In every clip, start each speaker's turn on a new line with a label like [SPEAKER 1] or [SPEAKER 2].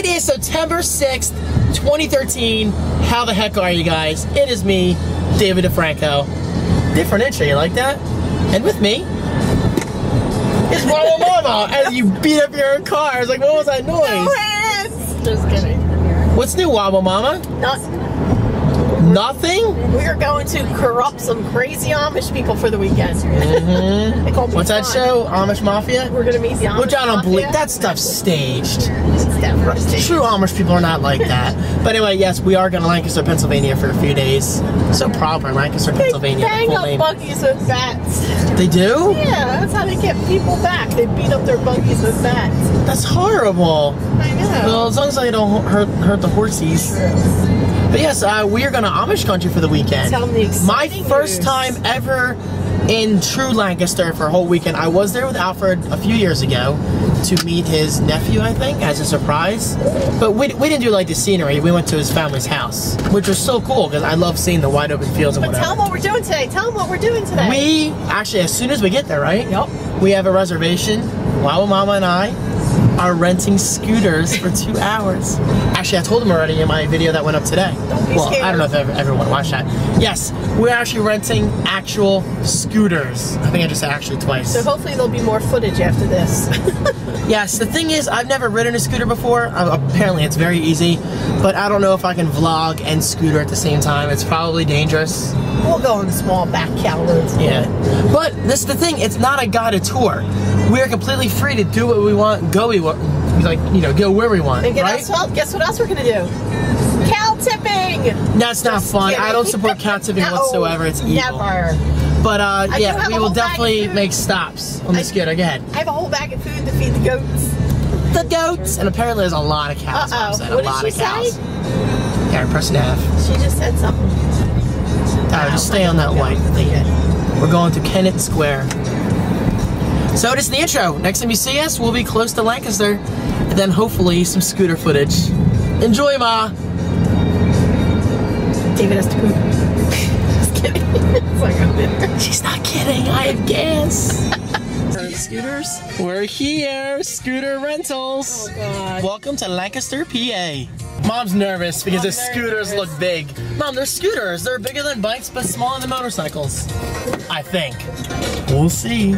[SPEAKER 1] It is September 6th, 2013. How the heck are you guys? It is me, David Di Franco. Different intro, you like that? And with me, it's Wawa Mama as you beat up your own car. I was like, what was that noise?
[SPEAKER 2] Just kidding.
[SPEAKER 1] What's new, Wawa Mama?
[SPEAKER 2] Not,
[SPEAKER 1] Nothing?
[SPEAKER 2] we're going to corrupt some crazy Amish people for the weekend.
[SPEAKER 1] Mm-hmm.
[SPEAKER 2] They
[SPEAKER 1] What's that show? Amish Mafia?
[SPEAKER 2] We're gonna meet the Amish
[SPEAKER 1] Which I don't believe. That stuff's staged.
[SPEAKER 2] Definitely-
[SPEAKER 1] True Amish people are not like that. But anyway, yes, we are going to Lancaster, Pennsylvania for a few days. So proper, Lancaster,
[SPEAKER 2] They
[SPEAKER 1] Pennsylvania. the
[SPEAKER 2] bang up
[SPEAKER 1] name.
[SPEAKER 2] buggies with bats.
[SPEAKER 1] They do?
[SPEAKER 2] Yeah, that's how they get people back. They beat up their buggies with bats.
[SPEAKER 1] That's horrible.
[SPEAKER 2] I know.
[SPEAKER 1] Well, as long as they don't hurt hurt the horsies. But yes, uh, we are going to Amish country for the weekend.
[SPEAKER 2] Tell the
[SPEAKER 1] My first time ever in true Lancaster for a whole weekend. I was there with Alfred a few years ago to meet his nephew, I think, as a surprise. But we, we didn't do like the scenery. We went to his family's house, which was so cool because I love seeing the wide open fields and
[SPEAKER 2] But
[SPEAKER 1] whatever.
[SPEAKER 2] tell them what we're doing today. Tell them what we're doing today.
[SPEAKER 1] We actually, as soon as we get there, right?
[SPEAKER 2] Yep.
[SPEAKER 1] We have a reservation. Wawa Mama and I are renting scooters for two hours. Actually, I told them already in my video that went up today. Well, I don't know if ever, everyone watched that. Yes, we're actually renting actual scooters. I think I just said actually twice.
[SPEAKER 2] So hopefully there'll be more footage after this.
[SPEAKER 1] Yes, the thing is, I've never ridden a scooter before. Uh, apparently, it's very easy, but I don't know if I can vlog and scooter at the same time. It's probably dangerous.
[SPEAKER 2] we'll go on small back cow.
[SPEAKER 1] Yeah. But this is the thing, it's not a guided tour. We are completely free to do what we want, go we want, like, you know, go where we want,
[SPEAKER 2] And guess,
[SPEAKER 1] right?
[SPEAKER 2] what, guess what else we're gonna do? Cow tipping!
[SPEAKER 1] That's not
[SPEAKER 2] Just
[SPEAKER 1] fun. I don't support cow tipping
[SPEAKER 2] No,
[SPEAKER 1] whatsoever. It's evil.
[SPEAKER 2] Never.
[SPEAKER 1] But uh,
[SPEAKER 2] I
[SPEAKER 1] yeah, we will
[SPEAKER 2] whole bag of
[SPEAKER 1] definitely make stops on the
[SPEAKER 2] I-
[SPEAKER 1] scooter. Go ahead.
[SPEAKER 2] I have a whole bag of food to feed the goats.
[SPEAKER 1] The goats, and apparently there's a lot of cows.
[SPEAKER 2] Uh-oh.
[SPEAKER 1] said,
[SPEAKER 2] What
[SPEAKER 1] a
[SPEAKER 2] did
[SPEAKER 1] lot
[SPEAKER 2] she
[SPEAKER 1] of cows.
[SPEAKER 2] say?
[SPEAKER 1] Yeah, press Nav.
[SPEAKER 2] She just said something.
[SPEAKER 1] Uh, just stay on that white thing. We're going to Kennett Square. So this is the intro. Next time you see us, we'll be close to Lancaster, and then hopefully some scooter footage. Enjoy, Ma.
[SPEAKER 2] David has to poop. Kidding. like
[SPEAKER 1] She's not kidding. I have gas. Scooters. We're here. Scooter rentals.
[SPEAKER 2] Oh, God.
[SPEAKER 1] Welcome to Lancaster, PA. Mom's nervous because the scooters
[SPEAKER 2] nervous.
[SPEAKER 1] look big. Mom, they're scooters. They're bigger than bikes, but smaller than motorcycles. I think. We'll see.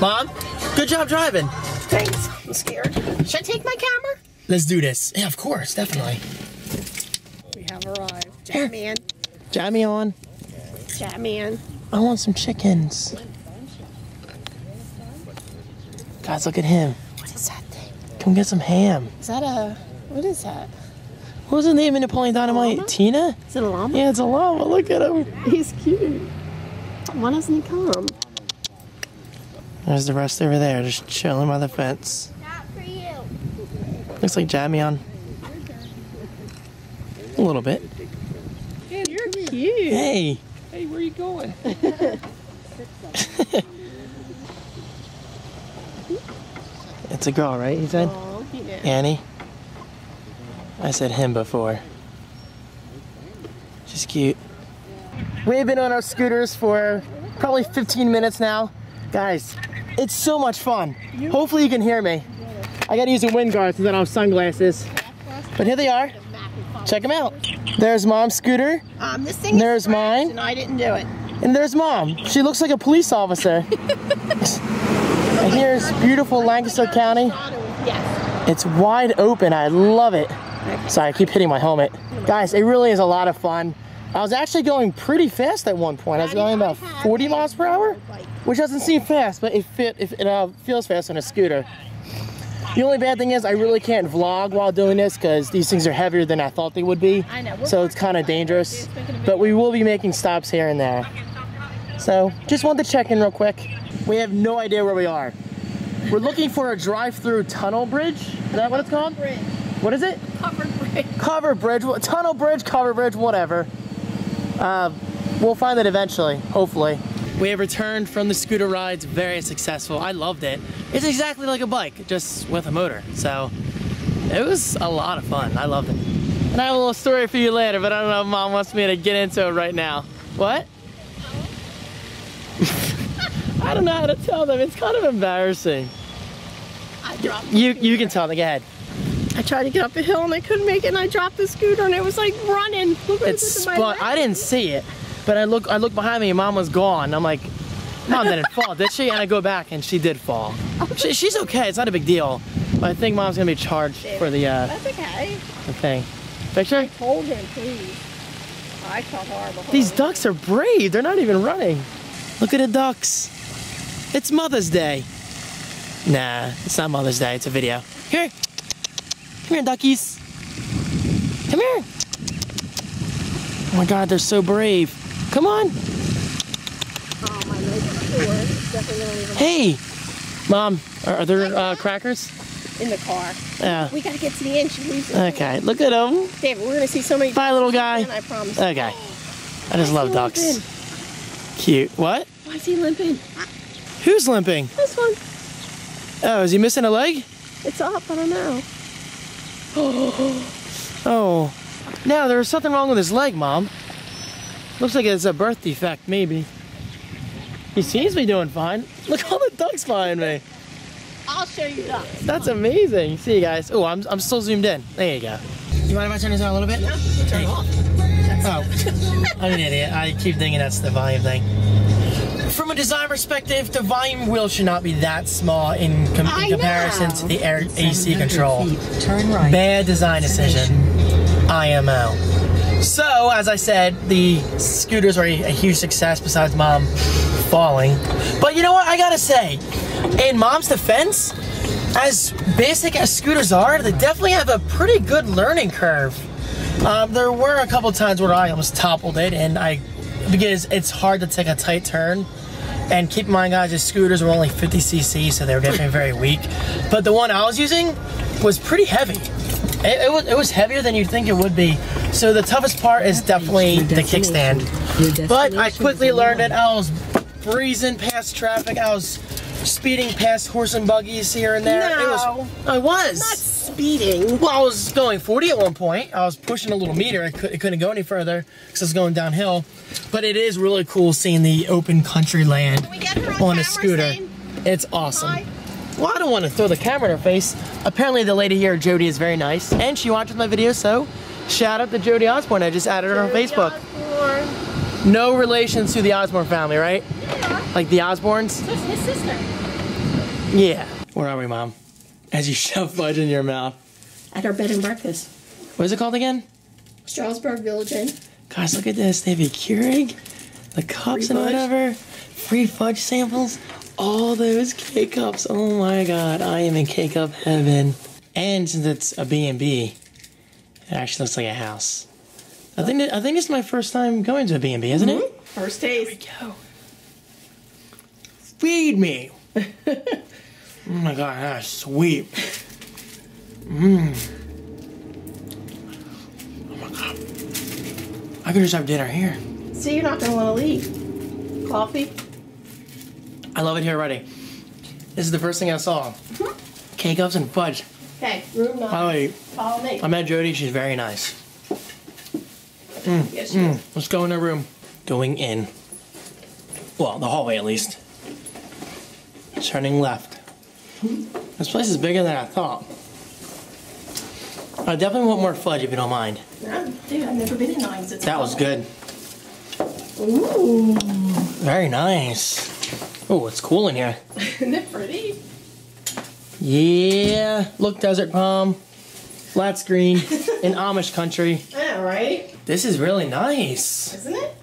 [SPEAKER 1] Mom, good job driving.
[SPEAKER 2] Thanks. I'm scared. Should I take my camera?
[SPEAKER 1] Let's do this. Yeah, of course, definitely.
[SPEAKER 2] We have arrived. Jam-man.
[SPEAKER 1] Jam me on.
[SPEAKER 2] Jam-man.
[SPEAKER 1] I want some chickens. Guys, look at him.
[SPEAKER 2] What is that thing?
[SPEAKER 1] Come get some ham.
[SPEAKER 2] Is that a... What is that?
[SPEAKER 1] What was the name of Napoleon Dynamite?
[SPEAKER 2] Llama?
[SPEAKER 1] Tina?
[SPEAKER 2] Is it a llama?
[SPEAKER 1] Yeah, it's a llama. Look at him.
[SPEAKER 2] He's cute. Why doesn't he come?
[SPEAKER 1] There's the rest over there, just chilling by the fence.
[SPEAKER 3] Not for you.
[SPEAKER 1] Looks like Jamion. A little bit.
[SPEAKER 2] You're cute.
[SPEAKER 1] Hey.
[SPEAKER 4] Hey, where are you going?
[SPEAKER 1] It's a girl, right? He said?
[SPEAKER 2] Oh, yeah.
[SPEAKER 1] Annie? I said him before. She's cute. We've been on our scooters for probably 15 minutes now. Guys, it's so much fun. Hopefully you can hear me. I gotta use a wind guard since I don't have sunglasses. But here they are. Check them out. There's mom's scooter,
[SPEAKER 2] Um, this thing
[SPEAKER 1] There's
[SPEAKER 2] is
[SPEAKER 1] mine.
[SPEAKER 2] and I didn't do it.
[SPEAKER 1] and there's mom. She looks like a police officer. and here's beautiful Lancaster County.
[SPEAKER 2] Yes.
[SPEAKER 1] It's wide open. I love it. Sorry, I keep hitting my helmet. Guys, it really is a lot of fun. I was actually going pretty fast at one point. I was going about 40 miles per hour, which doesn't seem fast, but it fit. It, it uh, feels fast on a scooter. The only bad thing is I really can't vlog while doing this because these things are heavier than I thought they would be.
[SPEAKER 2] I know.
[SPEAKER 1] So it's kind of dangerous. But we will be making stops here and there. So just wanted to check in real quick. We have no idea where we are. We're looking for a drive-through tunnel bridge. Is that what it's called?
[SPEAKER 2] Bridge.
[SPEAKER 1] What is it?
[SPEAKER 2] Covered bridge.
[SPEAKER 1] Cover bridge, tunnel bridge, cover bridge, whatever. Uh, we'll find it eventually, hopefully. We have returned from the scooter rides, very successful. I loved it. It's exactly like a bike, just with a motor. So it was a lot of fun. I loved it. And I have a little story for you later, but I don't know if mom wants me to get into it right now. What? I don't know how to tell them. It's kind of embarrassing.
[SPEAKER 2] I dropped
[SPEAKER 1] You you can tell them. Go ahead.
[SPEAKER 2] I tried to get up a hill and I couldn't make it and I dropped the scooter and it was like running. Look what
[SPEAKER 1] It
[SPEAKER 2] it did to my
[SPEAKER 1] spun. I didn't see it, but I look. I look behind me. and Mom was gone. I'm like, Mom didn't fall, did she? And I go back, and she did fall. She, she's okay. It's not a big deal. But I think Mom's gonna be charged for the uh,
[SPEAKER 2] That's okay.
[SPEAKER 1] the thing. Picture?
[SPEAKER 2] Hold him, please. I felt horrible.
[SPEAKER 1] These ducks are brave. They're not even running. Look at the ducks. It's Mother's Day. Nah, it's not Mother's Day. It's a video. Here. Come here, duckies. Come here. Oh my God, they're so brave. Come on.
[SPEAKER 2] Oh, my leg is sore. Definitely don't even
[SPEAKER 1] Hey. Mom, are, are there uh, crackers?
[SPEAKER 2] in the car.
[SPEAKER 1] Yeah.
[SPEAKER 2] We gotta get to the end. She leaves.
[SPEAKER 1] Okay, look at them.
[SPEAKER 2] David, we're gonna see so many.
[SPEAKER 1] Bye, little guy.
[SPEAKER 2] I promise.
[SPEAKER 1] Okay. I just love ducks.
[SPEAKER 2] limping?
[SPEAKER 1] Cute. What?
[SPEAKER 2] Why is he limping?
[SPEAKER 1] Who's limping?
[SPEAKER 2] This one.
[SPEAKER 1] Oh, is he missing a leg?
[SPEAKER 2] It's up. I don't know.
[SPEAKER 1] Oh. Now, there was something wrong with his leg, Mom. Looks like it's a birth defect, maybe. He seems to be doing fine. Look all the ducks behind me.
[SPEAKER 2] I'll show you ducks.
[SPEAKER 1] That's amazing. See you guys. Oh, I'm, I'm still zoomed in. There you go. You mind if I turn this down a little bit?
[SPEAKER 2] No, turn it off.
[SPEAKER 1] Oh, I'm an idiot. I keep thinking that's the volume thing. From a design perspective, the volume wheel should not be that small in, com- in comparison
[SPEAKER 2] know.
[SPEAKER 1] to the air AC control.
[SPEAKER 3] Turn right.
[SPEAKER 1] Bad design decision. IMO. So, as I said, the scooters are a, a huge success besides mom falling. But you know what? I gotta say, in mom's defense, as basic as scooters are, they definitely have a pretty good learning curve. Um, there were a couple times where I almost toppled it, and I, because it's hard to take a tight turn. And keep in mind, guys, the scooters were only 50 cc, so they were definitely very weak. But the one I was using was pretty heavy. It, it was it was heavier than you'd think it would be. So the toughest part is definitely the kickstand. But I quickly learned it. I was breezing past traffic. I was speeding past horse and buggies here and there. It was. I was.
[SPEAKER 2] Not speeding.
[SPEAKER 1] Well, I was going 40 at one point. I was pushing a little meter. I, could, I couldn't go any further because I was going downhill. But it is really cool seeing the open country land
[SPEAKER 2] we get her on
[SPEAKER 1] on a scooter.
[SPEAKER 2] saying
[SPEAKER 1] It's awesome.
[SPEAKER 2] hi?
[SPEAKER 1] Well, I don't want to throw the camera in her face. Apparently, the lady here, Jody, is very nice, and she watches my videos. So, shout out to Jody Osborne. I just added her on Facebook.
[SPEAKER 2] Osborne.
[SPEAKER 1] No relations to the Osborne family, right?
[SPEAKER 2] Yeah.
[SPEAKER 1] Like the Osbornes?
[SPEAKER 2] That's his sister.
[SPEAKER 1] Yeah. Where are we, Mom? As you shove fudge in your mouth.
[SPEAKER 2] At our bed and breakfast.
[SPEAKER 1] What is it called again?
[SPEAKER 2] Strasburg Village Inn.
[SPEAKER 1] Guys, look at this. They have a Keurig, the cups
[SPEAKER 2] Free
[SPEAKER 1] and
[SPEAKER 2] fudge.
[SPEAKER 1] whatever, free fudge samples, all those K cups. Oh my God, I am in K cup heaven. And since it's a B and B, it actually looks like a house. I think that, I think this is my first time going to a B and B, isn't it? Mm-hmm.
[SPEAKER 2] First taste.
[SPEAKER 1] Here we go. Feed me. oh my God, that's sweet. Mmm. Oh my God. I could just have dinner here.
[SPEAKER 2] See, you're not gonna want to leave. Coffee.
[SPEAKER 1] I love it here already. This is the first thing I saw. Mm-hmm. K cups and fudge.
[SPEAKER 2] Okay, room
[SPEAKER 1] By the
[SPEAKER 2] nine.
[SPEAKER 1] way,
[SPEAKER 2] Follow me.
[SPEAKER 1] I met Jody. She's very nice.
[SPEAKER 2] Mm, mm, yes, you. Mm.
[SPEAKER 1] Let's go in the room. Going in. Well, the hallway at least. Turning left. Mm-hmm. This place is bigger than I thought. I definitely want more fudge if you don't mind.
[SPEAKER 2] No, dude, I've never been in nines.
[SPEAKER 1] That was good.
[SPEAKER 2] Ooh,
[SPEAKER 1] Very nice. Oh, it's cool in here.
[SPEAKER 2] isn't it pretty?
[SPEAKER 1] Yeah. Look, desert palm. Flat screen in Amish country.
[SPEAKER 2] Yeah, right?
[SPEAKER 1] This is really nice.
[SPEAKER 2] Isn't it?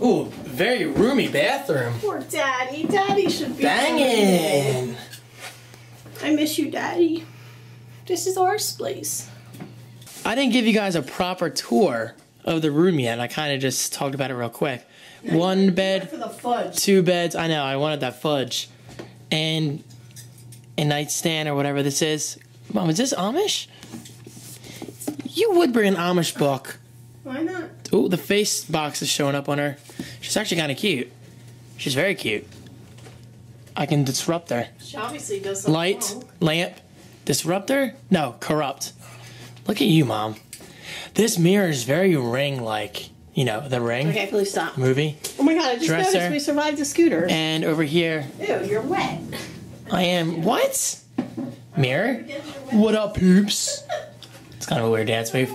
[SPEAKER 1] Ooh, very roomy bathroom.
[SPEAKER 2] Poor Daddy. Daddy should be.
[SPEAKER 1] Banging.
[SPEAKER 2] I miss you, Daddy. This is our place.
[SPEAKER 1] I didn't give you guys a proper tour of the room yet. I kind of just talked about it real quick. One bed,
[SPEAKER 2] For the fudge.
[SPEAKER 1] two beds. I know, I wanted that fudge. And a nightstand or whatever this is. Mom, is this Amish? You would bring an Amish book.
[SPEAKER 2] Why not?
[SPEAKER 1] Oh, the face box is showing up on her. She's actually kind of cute. She's very cute. I can disrupt her.
[SPEAKER 2] She obviously does something
[SPEAKER 1] Light,
[SPEAKER 2] wrong.
[SPEAKER 1] lamp, disruptor? No, corrupt. Look at you, mom. This mirror is very ring like. You know, the ring
[SPEAKER 2] Okay, please stop.
[SPEAKER 1] movie.
[SPEAKER 2] Oh my god, I just
[SPEAKER 1] Dresser.
[SPEAKER 2] noticed we survived the scooter.
[SPEAKER 1] And over here,
[SPEAKER 2] Ew, you're wet.
[SPEAKER 1] I am. What? Mirror? What up, poops? It's kind of a weird dance move.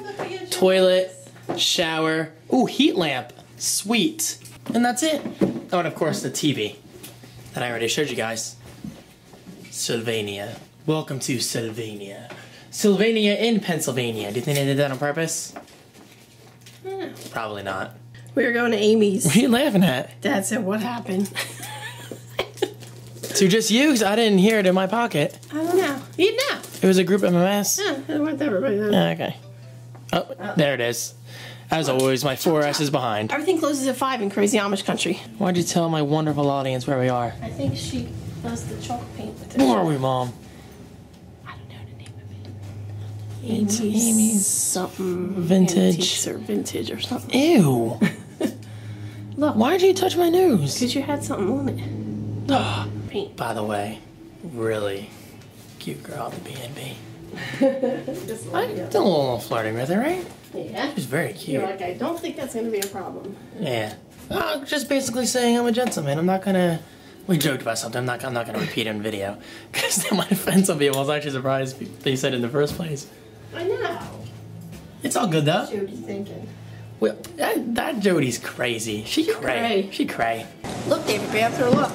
[SPEAKER 1] Toilet, shower. Ooh, heat lamp. Sweet. And that's it. Oh, and of course the TV that I already showed you guys. Sylvania. Welcome to Sylvania. Sylvania in Pennsylvania. Do you think they did that on purpose? Probably not.
[SPEAKER 2] We were going to Amy's.
[SPEAKER 1] What are you laughing at?
[SPEAKER 2] Dad said, "What happened?"
[SPEAKER 1] To just you, 'cause I didn't hear it in my pocket.
[SPEAKER 2] I don't know. You know.
[SPEAKER 1] It was a group MMS.
[SPEAKER 2] Yeah, it went to everybody. Then.
[SPEAKER 1] Ah, Okay. Oh, there it is. As always, my four S is behind.
[SPEAKER 2] Everything closes at five in crazy Amish country.
[SPEAKER 1] Why'd you tell my wonderful audience where we are?
[SPEAKER 2] I think she does the chalk paint with it.
[SPEAKER 1] Where are we, Mom?
[SPEAKER 2] I don't know the name of it.
[SPEAKER 1] It's
[SPEAKER 2] Amy's,
[SPEAKER 1] Amy's
[SPEAKER 2] something
[SPEAKER 1] vintage.
[SPEAKER 2] or vintage or something.
[SPEAKER 1] Ew.
[SPEAKER 2] Look,
[SPEAKER 1] why did you touch my nose?
[SPEAKER 2] Because you had something on it. Look, paint.
[SPEAKER 1] By the way, really cute girl at the B&B.
[SPEAKER 2] Just
[SPEAKER 1] I did a little flirting with her, right?
[SPEAKER 2] yeah.
[SPEAKER 1] She's very
[SPEAKER 2] You're
[SPEAKER 1] cute.
[SPEAKER 2] like, I don't think that's going to be a problem.
[SPEAKER 1] Yeah. Uh, just basically saying I'm a gentleman. I'm not gonna. We joked about something. I'm not. I'm not gonna repeat it in video because that might offend some people. I was actually surprised they said it in the first place.
[SPEAKER 2] I know.
[SPEAKER 1] It's all good though.
[SPEAKER 2] Jody thinking.
[SPEAKER 1] Well, that, that Jody's crazy. She, cray.
[SPEAKER 2] cray.
[SPEAKER 1] She cray.
[SPEAKER 2] Look, David Panther, look.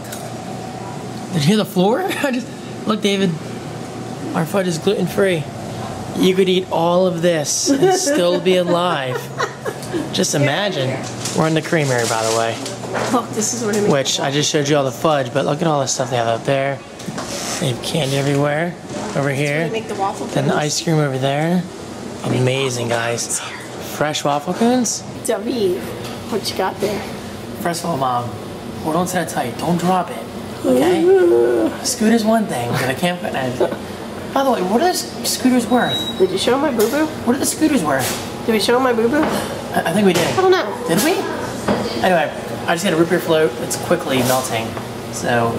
[SPEAKER 1] Did you hear the floor? I just look, David. Our fudge is gluten free. You could eat all of this and still be alive. Just imagine. We're in the creamery, by the way,
[SPEAKER 2] Look, this is what I mean.
[SPEAKER 1] which I just showed you all the fudge, but look at all the stuff they have up there. They have candy everywhere. Over here.
[SPEAKER 2] the
[SPEAKER 1] Then the ice cream over there. Amazing, guys. Fresh waffle cones.
[SPEAKER 2] David, what you got there?
[SPEAKER 1] First of all, Mom, hold on to that tight. Don't drop it. Okay? Scooter's one thing, but I can't put that. By the way, what are the scooters worth?
[SPEAKER 2] Did you show my boo boo?
[SPEAKER 1] What are the scooters worth?
[SPEAKER 2] Did we show my boo boo?
[SPEAKER 1] I, I think we did.
[SPEAKER 2] I don't know.
[SPEAKER 1] Did we? Anyway, I just had a root beer float. It's quickly melting. So,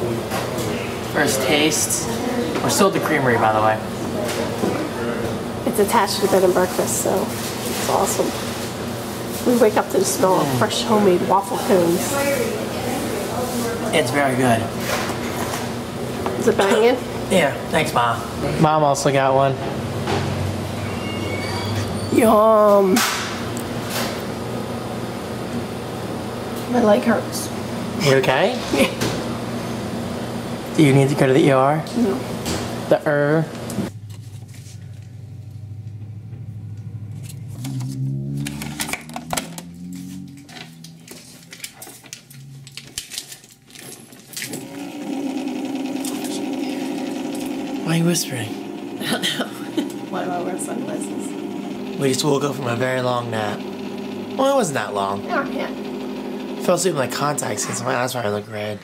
[SPEAKER 1] first taste. We're still at the creamery, by the way.
[SPEAKER 2] It's attached to bed and breakfast, so it's awesome. We wake up to the smell of fresh homemade waffle cones.
[SPEAKER 1] It's very good.
[SPEAKER 2] Is it banging?
[SPEAKER 1] Yeah, thanks, Mom. Mom also got one.
[SPEAKER 2] Yum. My leg hurts.
[SPEAKER 1] You okay? Do you need to go to the ER?
[SPEAKER 2] No.
[SPEAKER 1] The ER? Why are you whispering? I don't know.
[SPEAKER 2] Why do I wear sunglasses?
[SPEAKER 1] We just woke up from a very long nap. Well, it wasn't that long.
[SPEAKER 2] Oh, yeah.
[SPEAKER 1] Fell asleep with my contacts so my eyes why I look red.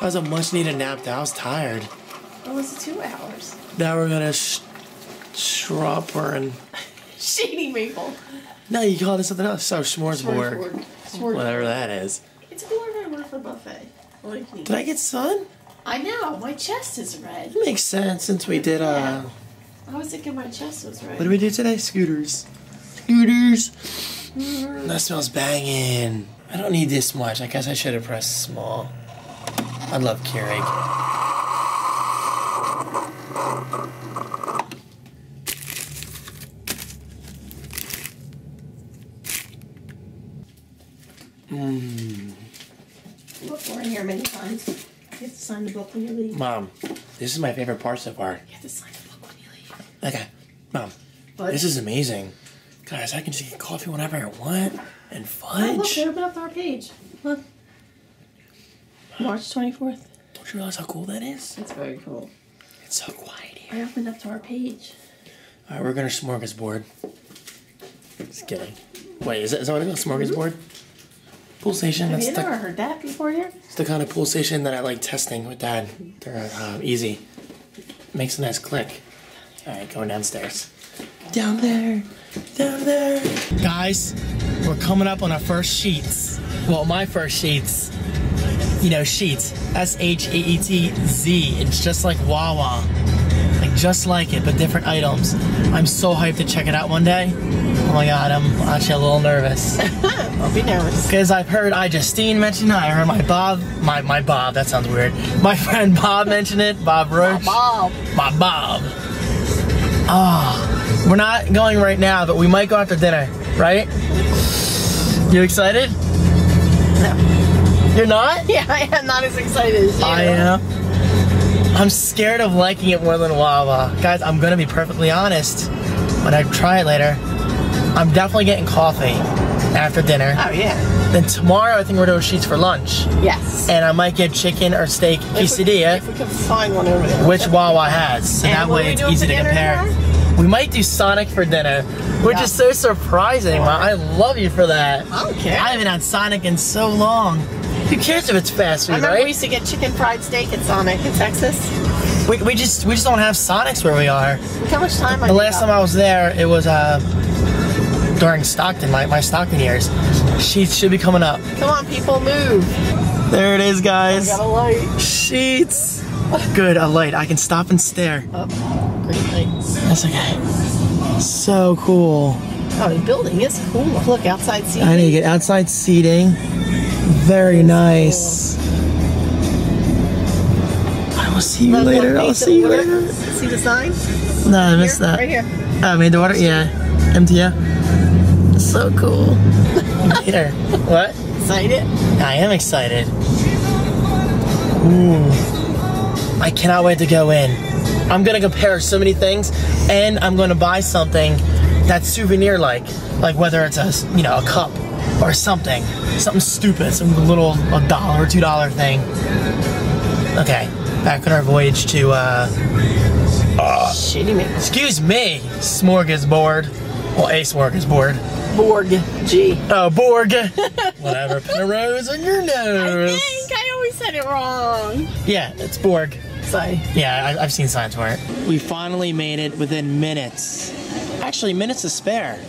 [SPEAKER 1] That was a much needed nap, though. I was tired.
[SPEAKER 2] It was two hours.
[SPEAKER 1] Now we're gonna sh- and.
[SPEAKER 2] Shady maple.
[SPEAKER 1] No, you call it something else. Oh, smorgasbord.
[SPEAKER 2] Smorgasbord.
[SPEAKER 1] Whatever that is.
[SPEAKER 2] It's a board I for buffet.
[SPEAKER 1] Did I get sun?
[SPEAKER 2] I know. My chest is red.
[SPEAKER 1] Makes sense since we did, uh.
[SPEAKER 2] I was thinking my chest was red.
[SPEAKER 1] What did we do today? Scooters. Scooters. That smells banging. I don't need this much. I guess I should have pressed small. I love Keurig. Mm.
[SPEAKER 2] Look, we're in here many times. You have to sign the book when you leave.
[SPEAKER 1] Mom, this is my favorite part so far.
[SPEAKER 2] You have to sign the book when you leave.
[SPEAKER 1] Okay, Mom,
[SPEAKER 2] What?
[SPEAKER 1] this is amazing. Guys, I can just get coffee whenever I want and
[SPEAKER 2] Oh, look,
[SPEAKER 1] fudge.
[SPEAKER 2] they opened up our page. Look. March 24th.
[SPEAKER 1] Don't you realize how cool that is?
[SPEAKER 2] It's very cool.
[SPEAKER 1] It's so quiet here.
[SPEAKER 2] I opened up to our page.
[SPEAKER 1] All right, we're gonna smorgasbord. Just kidding. Wait, is that, is that what it is? Smorgasbord? Pool station.
[SPEAKER 2] Have
[SPEAKER 1] That's
[SPEAKER 2] you never heard that before here?
[SPEAKER 1] it's the kind of pool station that I like testing with Dad. They're uh, easy. Makes a nice click. All right, going downstairs. Down there, down there. Guys, we're coming up on our first Sheetz. Well, my first Sheetz. You know, Sheetz. S H A E T Z. It's just like Wawa. Like just like it, but different items. I'm so hyped to check it out one day. Oh my god, I'm actually a little nervous.
[SPEAKER 2] Don't be nervous.
[SPEAKER 1] Because I've heard I Justine mention it, I heard my Bob, my, my Bob, that sounds weird. My friend Bob mentioned it, Bob Roach.
[SPEAKER 2] Bob.
[SPEAKER 1] My Bob. Oh, we're not going right now, but we might go after dinner, right? You excited?
[SPEAKER 2] No.
[SPEAKER 1] You're not?
[SPEAKER 2] Yeah, I am not as excited as you.
[SPEAKER 1] I am. I'm scared of liking it more than Wawa. Guys, I'm gonna be perfectly honest. When I try it later, I'm definitely getting coffee after dinner.
[SPEAKER 2] Oh yeah.
[SPEAKER 1] Then tomorrow, I think we're doing Sheetz for lunch.
[SPEAKER 2] Yes.
[SPEAKER 1] And I might get chicken or steak
[SPEAKER 2] If we-
[SPEAKER 1] quesadilla,
[SPEAKER 2] If we can find one over there.
[SPEAKER 1] which Wawa has. So
[SPEAKER 2] And
[SPEAKER 1] that way it's easy to compare. We might do Sonic for dinner, which
[SPEAKER 2] Yeah.
[SPEAKER 1] is so surprising. Mom. I love you for that.
[SPEAKER 2] I don't care.
[SPEAKER 1] I haven't had Sonic in so long. Who cares if it's fast food, I
[SPEAKER 2] remember
[SPEAKER 1] right?
[SPEAKER 2] we used to get chicken fried steak at Sonic in Texas.
[SPEAKER 1] We, we just we just don't have Sonics where we are.
[SPEAKER 2] How much time I
[SPEAKER 1] The last time I was there, it was uh during Stockton, my, my Stockton years. Sheetz should be coming up.
[SPEAKER 2] Come on, people, move.
[SPEAKER 1] There it is, guys.
[SPEAKER 2] Got a light.
[SPEAKER 1] Sheetz. Good, a light. I can stop and stare.
[SPEAKER 2] Oh,
[SPEAKER 1] That's okay. So cool.
[SPEAKER 2] Oh, the building is cool. Look, outside seating.
[SPEAKER 1] I need to get outside seating. Very nice. I will see you later. I'll see you
[SPEAKER 2] look.
[SPEAKER 1] later.
[SPEAKER 2] See the sign?
[SPEAKER 1] No, I missed
[SPEAKER 2] Here,
[SPEAKER 1] that.
[SPEAKER 2] Right here.
[SPEAKER 1] Oh, made the water? Yeah. MTF. So cool. Later. What?
[SPEAKER 2] Excited?
[SPEAKER 1] I am excited. Ooh. I cannot wait to go in. I'm gonna compare so many things, and I'm gonna buy something that's souvenir like, like whether it's a you know a cup or something, something stupid, some little a dollar or two dollar thing. Okay, back on our voyage to uh,
[SPEAKER 2] Shitty me.
[SPEAKER 1] excuse me, smorgasbord. Well, a smorgasbord.
[SPEAKER 2] Borg G.
[SPEAKER 1] Oh, Borg. Whatever. Put a rose on your nose.
[SPEAKER 2] I
[SPEAKER 1] nose.
[SPEAKER 2] think I always said it wrong.
[SPEAKER 1] Yeah, it's Borg.
[SPEAKER 2] Sorry.
[SPEAKER 1] Yeah, I, I've seen signs for it. We finally made it within minutes. Actually, minutes to spare.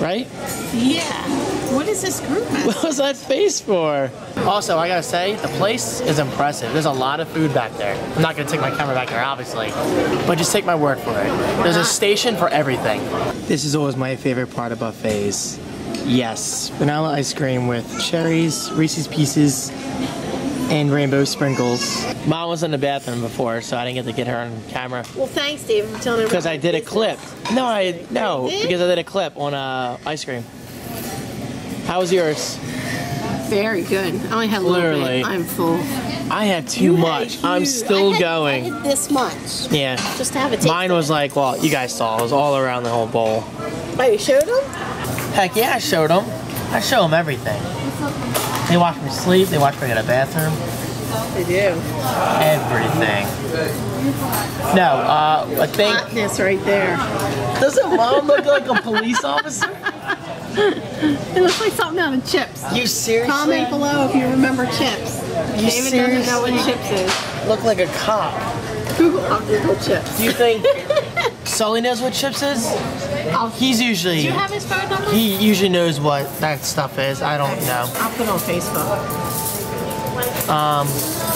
[SPEAKER 1] Right?
[SPEAKER 2] Yeah. What is this group?
[SPEAKER 1] What was that face for? Also, I gotta say, the place is impressive. There's a lot of food back there. I'm not gonna take my camera back there, obviously, but just take my word for it. There's a station for everything. This is always my favorite part of buffets. Yes, vanilla ice cream with cherries, Reese's Pieces, and rainbow sprinkles. Mom was in the bathroom before, so I didn't get to get her on camera.
[SPEAKER 2] Well, thanks, David, for telling everybody.
[SPEAKER 1] Because I did a clip. No, I no,
[SPEAKER 2] You
[SPEAKER 1] because I did a clip on uh, ice cream. How was yours?
[SPEAKER 2] Very good. I only had a little
[SPEAKER 1] Literally.
[SPEAKER 2] bit. I'm full.
[SPEAKER 1] I had too
[SPEAKER 2] You had
[SPEAKER 1] much. I'm still
[SPEAKER 2] I had-
[SPEAKER 1] going.
[SPEAKER 2] I had this much.
[SPEAKER 1] Yeah.
[SPEAKER 2] Just to have a taste.
[SPEAKER 1] Mine was like, well, you guys saw, it was all around the whole bowl.
[SPEAKER 2] Oh, you showed them?
[SPEAKER 1] Heck yeah, I showed them. I show them everything. They watch me sleep, they watch me to the bathroom,
[SPEAKER 2] They do.
[SPEAKER 1] everything. No, uh, I think.
[SPEAKER 2] Hotness right there.
[SPEAKER 1] Doesn't mom look like a police officer?
[SPEAKER 2] It looks like something out of chips.
[SPEAKER 1] You seriously
[SPEAKER 2] Comment below if you remember chips.
[SPEAKER 1] You
[SPEAKER 2] David doesn't know what chips is.
[SPEAKER 1] look like a cop.
[SPEAKER 2] Google, I'll Google chips.
[SPEAKER 1] Do you think Sully knows what chips is?
[SPEAKER 2] I'll,
[SPEAKER 1] He's usually
[SPEAKER 2] do you have his phone number?
[SPEAKER 1] he usually knows what that stuff is. I don't know.
[SPEAKER 2] I'll put it on Facebook.
[SPEAKER 1] Um,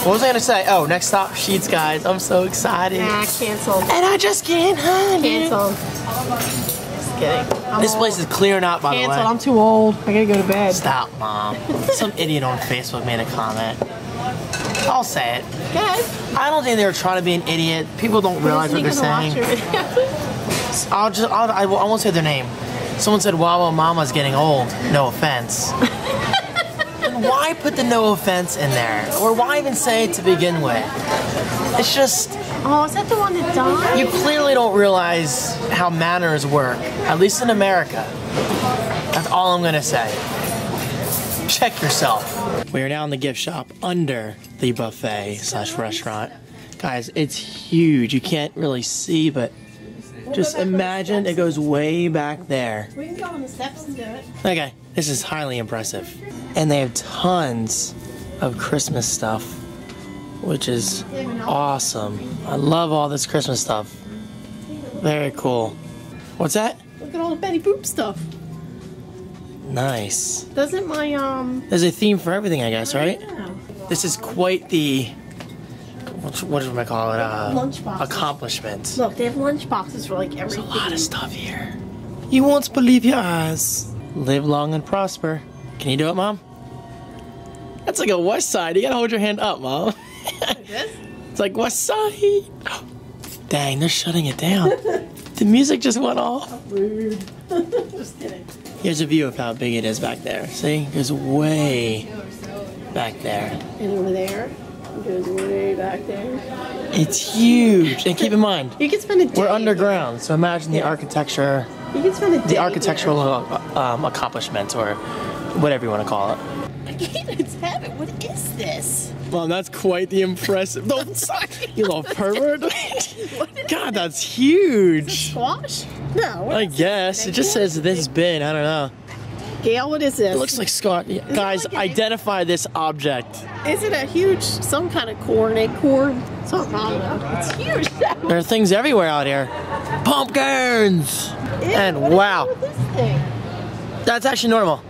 [SPEAKER 1] What was I gonna say? Oh, next stop Sheetz, guys. I'm so excited.
[SPEAKER 2] Nah, canceled.
[SPEAKER 1] And I just can't hide.
[SPEAKER 2] Canceled. Just kidding. I'm
[SPEAKER 1] This
[SPEAKER 2] old.
[SPEAKER 1] place is clearing out, by
[SPEAKER 2] canceled.
[SPEAKER 1] the way. Canceled.
[SPEAKER 2] I'm too old. I gotta go to bed.
[SPEAKER 1] Stop, mom. Some idiot on Facebook made a comment. I'll say it.
[SPEAKER 2] Good.
[SPEAKER 1] I don't think they were trying to be an idiot. People don't realize what they're saying. I'll just, I'll, I, won't- I won't say their name. Someone said Wawa Mama's getting old. No offense. Why put the no offense in there? Or why even say it to begin with? It's just,
[SPEAKER 2] oh, is that the one that died?
[SPEAKER 1] you clearly don't realize how manners work, at least in America. That's all I'm gonna say. Check yourself. We are now in the gift shop under the buffet slash restaurant. Guys, it's huge. You can't really see, but just imagine it goes way back there.
[SPEAKER 2] We can go on the steps and do it.
[SPEAKER 1] Okay, this is highly impressive. And they have tons of Christmas stuff, which is awesome. I love all this Christmas stuff. Very cool. What's that?
[SPEAKER 2] Look at all the Betty Boop stuff.
[SPEAKER 1] Nice.
[SPEAKER 2] Doesn't my um?
[SPEAKER 1] There's a theme for everything, I guess, right?
[SPEAKER 2] Yeah.
[SPEAKER 1] This is quite the what what do I call it? Uh,
[SPEAKER 2] Lunchbox.
[SPEAKER 1] accomplishment.
[SPEAKER 2] Look, they have lunch boxes for like everything.
[SPEAKER 1] There's a lot of stuff here. You won't believe your eyes. Live long and prosper. Can you do it, Mom? That's like a west side. You gotta hold your hand up, Mom. it's like west side. Dang, they're shutting it down. the music just went off.
[SPEAKER 2] Rude. Just kidding.
[SPEAKER 1] Here's a view of how big it is back there. See? It goes way back there.
[SPEAKER 2] And over there, it goes way back there.
[SPEAKER 1] It's huge. And keep in mind,
[SPEAKER 2] You can spend a day.
[SPEAKER 1] we're underground, so imagine the architecture,
[SPEAKER 2] You can spend a day.
[SPEAKER 1] the architectural uh, um, accomplishments, or whatever you want to call it.
[SPEAKER 2] it's heaven. What is this?
[SPEAKER 1] Mom, that's quite the impressive. No, you little pervert. God, that's huge.
[SPEAKER 2] Squash? No.
[SPEAKER 1] I guess it just says this bin. I don't know.
[SPEAKER 2] Gail, what is this?
[SPEAKER 1] It looks like Scott. Guys,
[SPEAKER 2] like
[SPEAKER 1] identify this object.
[SPEAKER 2] Is it a huge, some kind of corn, acorn? Something, I don't know. It's huge.
[SPEAKER 1] There are things everywhere out here. Pumpkins. And
[SPEAKER 2] What is
[SPEAKER 1] wow.
[SPEAKER 2] wrong this thing?
[SPEAKER 1] That's actually normal.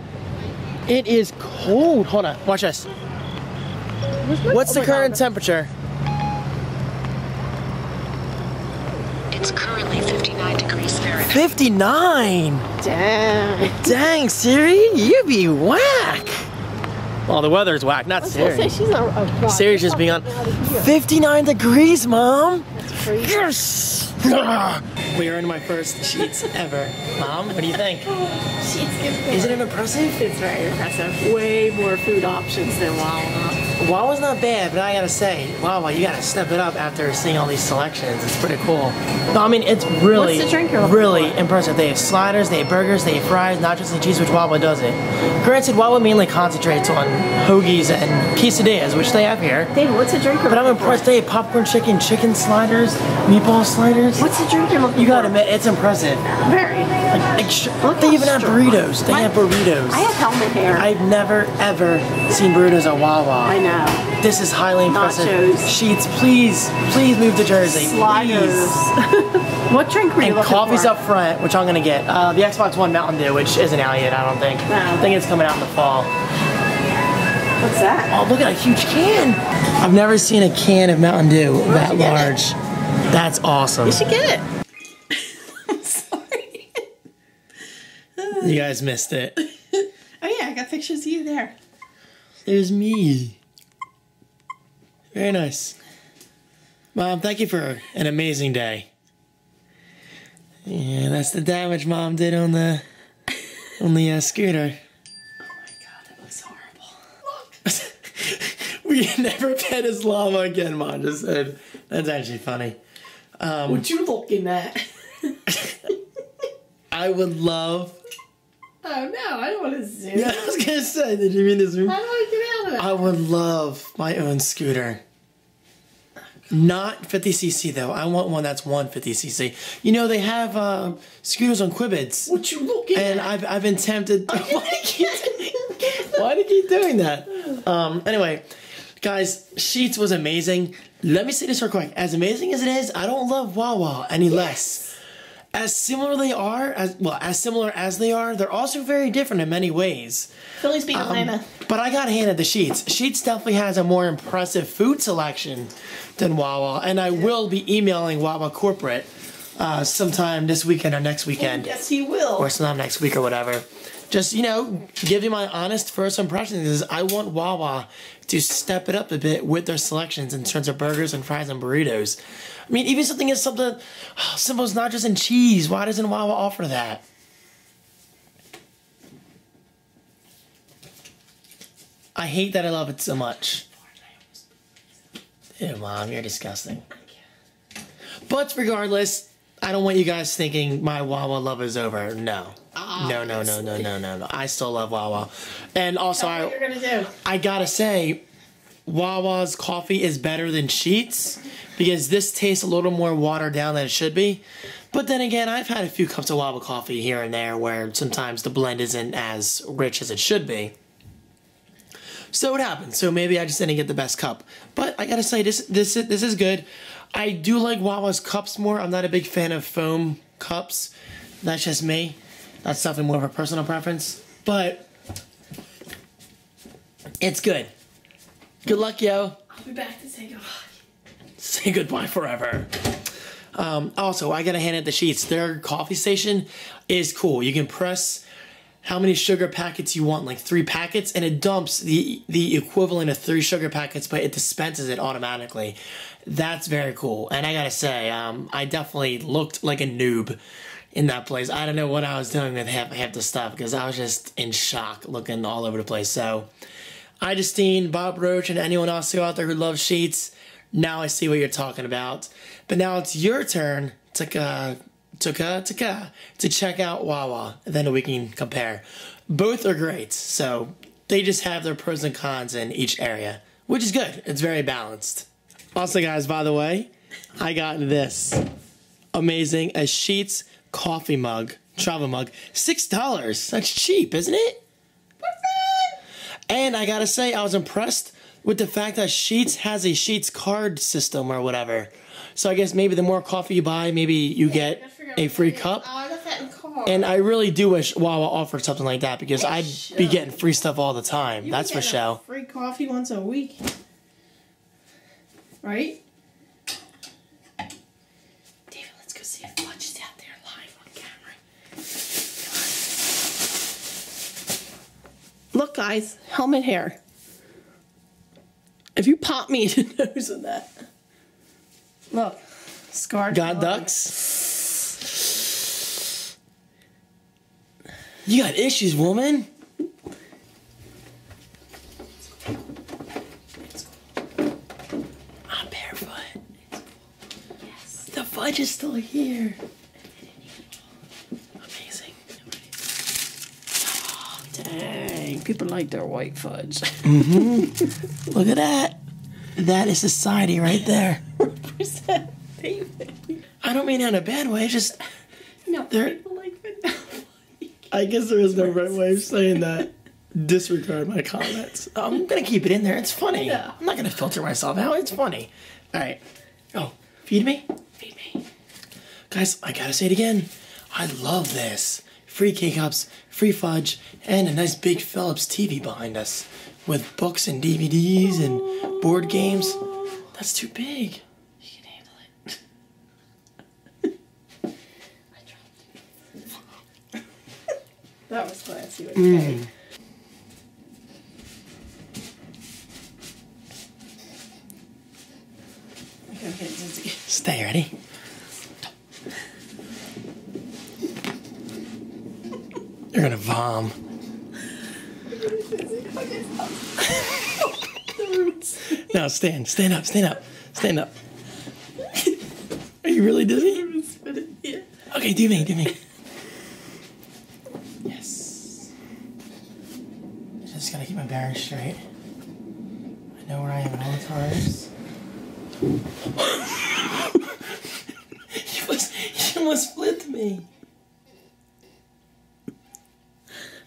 [SPEAKER 1] It is cold. Hold on. Watch this. What's
[SPEAKER 2] oh
[SPEAKER 1] the
[SPEAKER 2] my
[SPEAKER 1] current
[SPEAKER 2] God.
[SPEAKER 1] temperature?
[SPEAKER 3] It's currently 59 degrees Fahrenheit.
[SPEAKER 1] 59.
[SPEAKER 2] Dang.
[SPEAKER 1] Dang, Siri, you be whack. Well, the weather's whack, not
[SPEAKER 2] I
[SPEAKER 1] Siri.
[SPEAKER 2] say she's not. Oh,
[SPEAKER 1] Siri's just being on.
[SPEAKER 2] Out of here.
[SPEAKER 1] 59 degrees, Mom.
[SPEAKER 2] It's crazy.
[SPEAKER 1] Yes. We earned my first Sheetz ever. Mom, what do you think?
[SPEAKER 2] Sheetz give
[SPEAKER 1] Isn't it impressive?
[SPEAKER 2] It's very impressive. Way more food options than Wawa.
[SPEAKER 1] Wawa's not bad, but I gotta say, Wawa, you gotta step it up after seeing all these selections. It's pretty cool. No, I mean, it's really, really impressive. They have sliders, they have burgers, they have fries, nachos, and cheese, which Wawa does it. Granted, Wawa mainly concentrates on hoagies and quesadillas, which they have here.
[SPEAKER 2] David, what's the drink
[SPEAKER 1] But I'm impressed. They have popcorn chicken, chicken sliders, meatball sliders.
[SPEAKER 2] What's the drink you're looking
[SPEAKER 1] You
[SPEAKER 2] for?
[SPEAKER 1] gotta admit, it's impressive.
[SPEAKER 2] Very.
[SPEAKER 1] Like,
[SPEAKER 2] Look
[SPEAKER 1] they even have burritos. They
[SPEAKER 2] My-
[SPEAKER 1] have burritos.
[SPEAKER 2] I have helmet hair.
[SPEAKER 1] I've never ever seen burritos at Wawa.
[SPEAKER 2] I know.
[SPEAKER 1] This is highly impressive.
[SPEAKER 2] Nachos.
[SPEAKER 1] Sheetz, please, please move to Jersey.
[SPEAKER 2] Sliders. What drink were you
[SPEAKER 1] And
[SPEAKER 2] looking
[SPEAKER 1] coffee's
[SPEAKER 2] for?
[SPEAKER 1] up front, which I'm gonna get. Uh, the Xbox One Mountain Dew, which isn't out yet, I don't think.
[SPEAKER 2] No.
[SPEAKER 1] I think it's coming out in the fall.
[SPEAKER 2] What's that?
[SPEAKER 1] Oh, look at a huge can. I've never seen a can of Mountain Dew that
[SPEAKER 2] large. it.
[SPEAKER 1] That's awesome.
[SPEAKER 2] You should get it. I'm sorry.
[SPEAKER 1] You guys missed it.
[SPEAKER 2] Oh yeah, I got pictures of you there.
[SPEAKER 1] There's me. Very nice. Mom, thank you for an amazing day. Yeah, that's the damage Mom did on the on the uh, scooter.
[SPEAKER 2] Oh my god, that looks horrible. Look.
[SPEAKER 1] we can never pet his llama again, Mom just said. That's actually funny. Um,
[SPEAKER 2] What you looking at?
[SPEAKER 1] I would love.
[SPEAKER 2] Oh no, I don't want to zoom.
[SPEAKER 1] Yeah, I was gonna say, did you mean this?
[SPEAKER 2] How do I get out of
[SPEAKER 1] I would love my own scooter. Not 50cc though. I want one that's 150cc. You know they have uh, scooters on Quibids,
[SPEAKER 2] What you looking
[SPEAKER 1] and
[SPEAKER 2] at?
[SPEAKER 1] I've I've been tempted. Why do you keep, why do you keep doing that? Um. Anyway, guys, Sheetz was amazing. Let me say this real quick. As amazing as it is, I don't love Wawa any less. As similar they are, as well as similar as they are, they're also very different in many ways.
[SPEAKER 2] Phillies beat Atlanta.
[SPEAKER 1] But I gotta the Sheetz. Sheetz definitely has a more impressive food selection than Wawa, and I will be emailing Wawa corporate uh, sometime this weekend or next weekend,
[SPEAKER 2] yes, he will.
[SPEAKER 1] or sometime next week or whatever. Just you know, give you my honest first impressions. Is I want Wawa to step it up a bit with their selections in terms of burgers and fries and burritos. I mean, even something as something oh, simple as nachos and cheese. Why doesn't Wawa offer that? I hate that I love it so much. Mom, you're disgusting. But regardless, I don't want you guys thinking my Wawa love is over. No. No, no, no, no, no, no, no. I still love Wawa. And also,
[SPEAKER 2] What
[SPEAKER 1] I,
[SPEAKER 2] you're gonna do?
[SPEAKER 1] I gotta say, Wawa's coffee is better than Sheetz because this tastes a little more watered down than it should be. But then again, I've had a few cups of Wawa coffee here and there where sometimes the blend isn't as rich as it should be. So it happens. So maybe I just didn't get the best cup. But I gotta say, this this this is good. I do like Wawa's cups more. I'm not a big fan of foam cups. That's just me. That's definitely more of a personal preference. But it's good. Good luck, yo.
[SPEAKER 2] I'll be back to say goodbye.
[SPEAKER 1] Say goodbye forever. Um, also, I gotta hand it the Sheetz. Their coffee station is cool. You can press how many sugar packets you want, like three packets, and it dumps the the equivalent of three sugar packets, but it dispenses it automatically. That's very cool. And I gotta say, um, I definitely looked like a noob in that place. I don't know what I was doing with half half the stuff because I was just in shock, looking all over the place. So, I Justine, Bob Roach, and anyone else who out there who loves Sheetz. Now I see what you're talking about. But now it's your turn to uh, to, to, to check out Wawa, and then we can compare. Both are great, so they just have their pros and cons in each area, which is good. It's very balanced. Also, guys, by the way, I got this amazing a Sheetz coffee mug, travel mug, six dollars. That's cheap, isn't it? And I gotta say, I was impressed with the fact that Sheetz has a Sheetz card system or whatever. So I guess maybe the more coffee you buy, maybe you get a free cup.
[SPEAKER 2] I got that in car.
[SPEAKER 1] And I really do wish Wawa offered something like that because I'd be getting free stuff all the time. That's for sure.
[SPEAKER 2] Free coffee once a week. Right? David, let's go see if Fudge is out there live on camera. Look, guys, helmet hair. If you pop me in the nose with that. Look, scarred.
[SPEAKER 1] Got ducks? You got issues, woman. I'm barefoot.
[SPEAKER 2] Yes.
[SPEAKER 1] The fudge is still here.
[SPEAKER 2] Dang, people like their white fudge. Mm-hmm.
[SPEAKER 1] Look at that. That is society right there.
[SPEAKER 2] Represent David.
[SPEAKER 1] I don't mean that in a bad way, just
[SPEAKER 2] No,
[SPEAKER 1] There-
[SPEAKER 2] people like vanilla.
[SPEAKER 1] I guess there is no right way of saying that. Disregard my comments. I'm gonna keep it in there. It's funny.
[SPEAKER 2] Yeah.
[SPEAKER 1] I'm not gonna filter myself out. It's funny. All right. Oh, feed me.
[SPEAKER 2] Feed me.
[SPEAKER 1] Guys, I gotta say it again. I love this. Free K cups, free fudge, and a nice big Philips TV behind us with books and DVDs and board games. That's too big.
[SPEAKER 2] You can handle it. I dropped it. that was classy. Mm. Okay. Okay, okay,
[SPEAKER 1] Stay ready. You're gonna vom. No, stand, stand up, stand up, stand up. Are you really dizzy? Okay, do me, do me. Yes. Just gotta keep my bearings straight. I know where I am all times. you almost, you almost flipped me.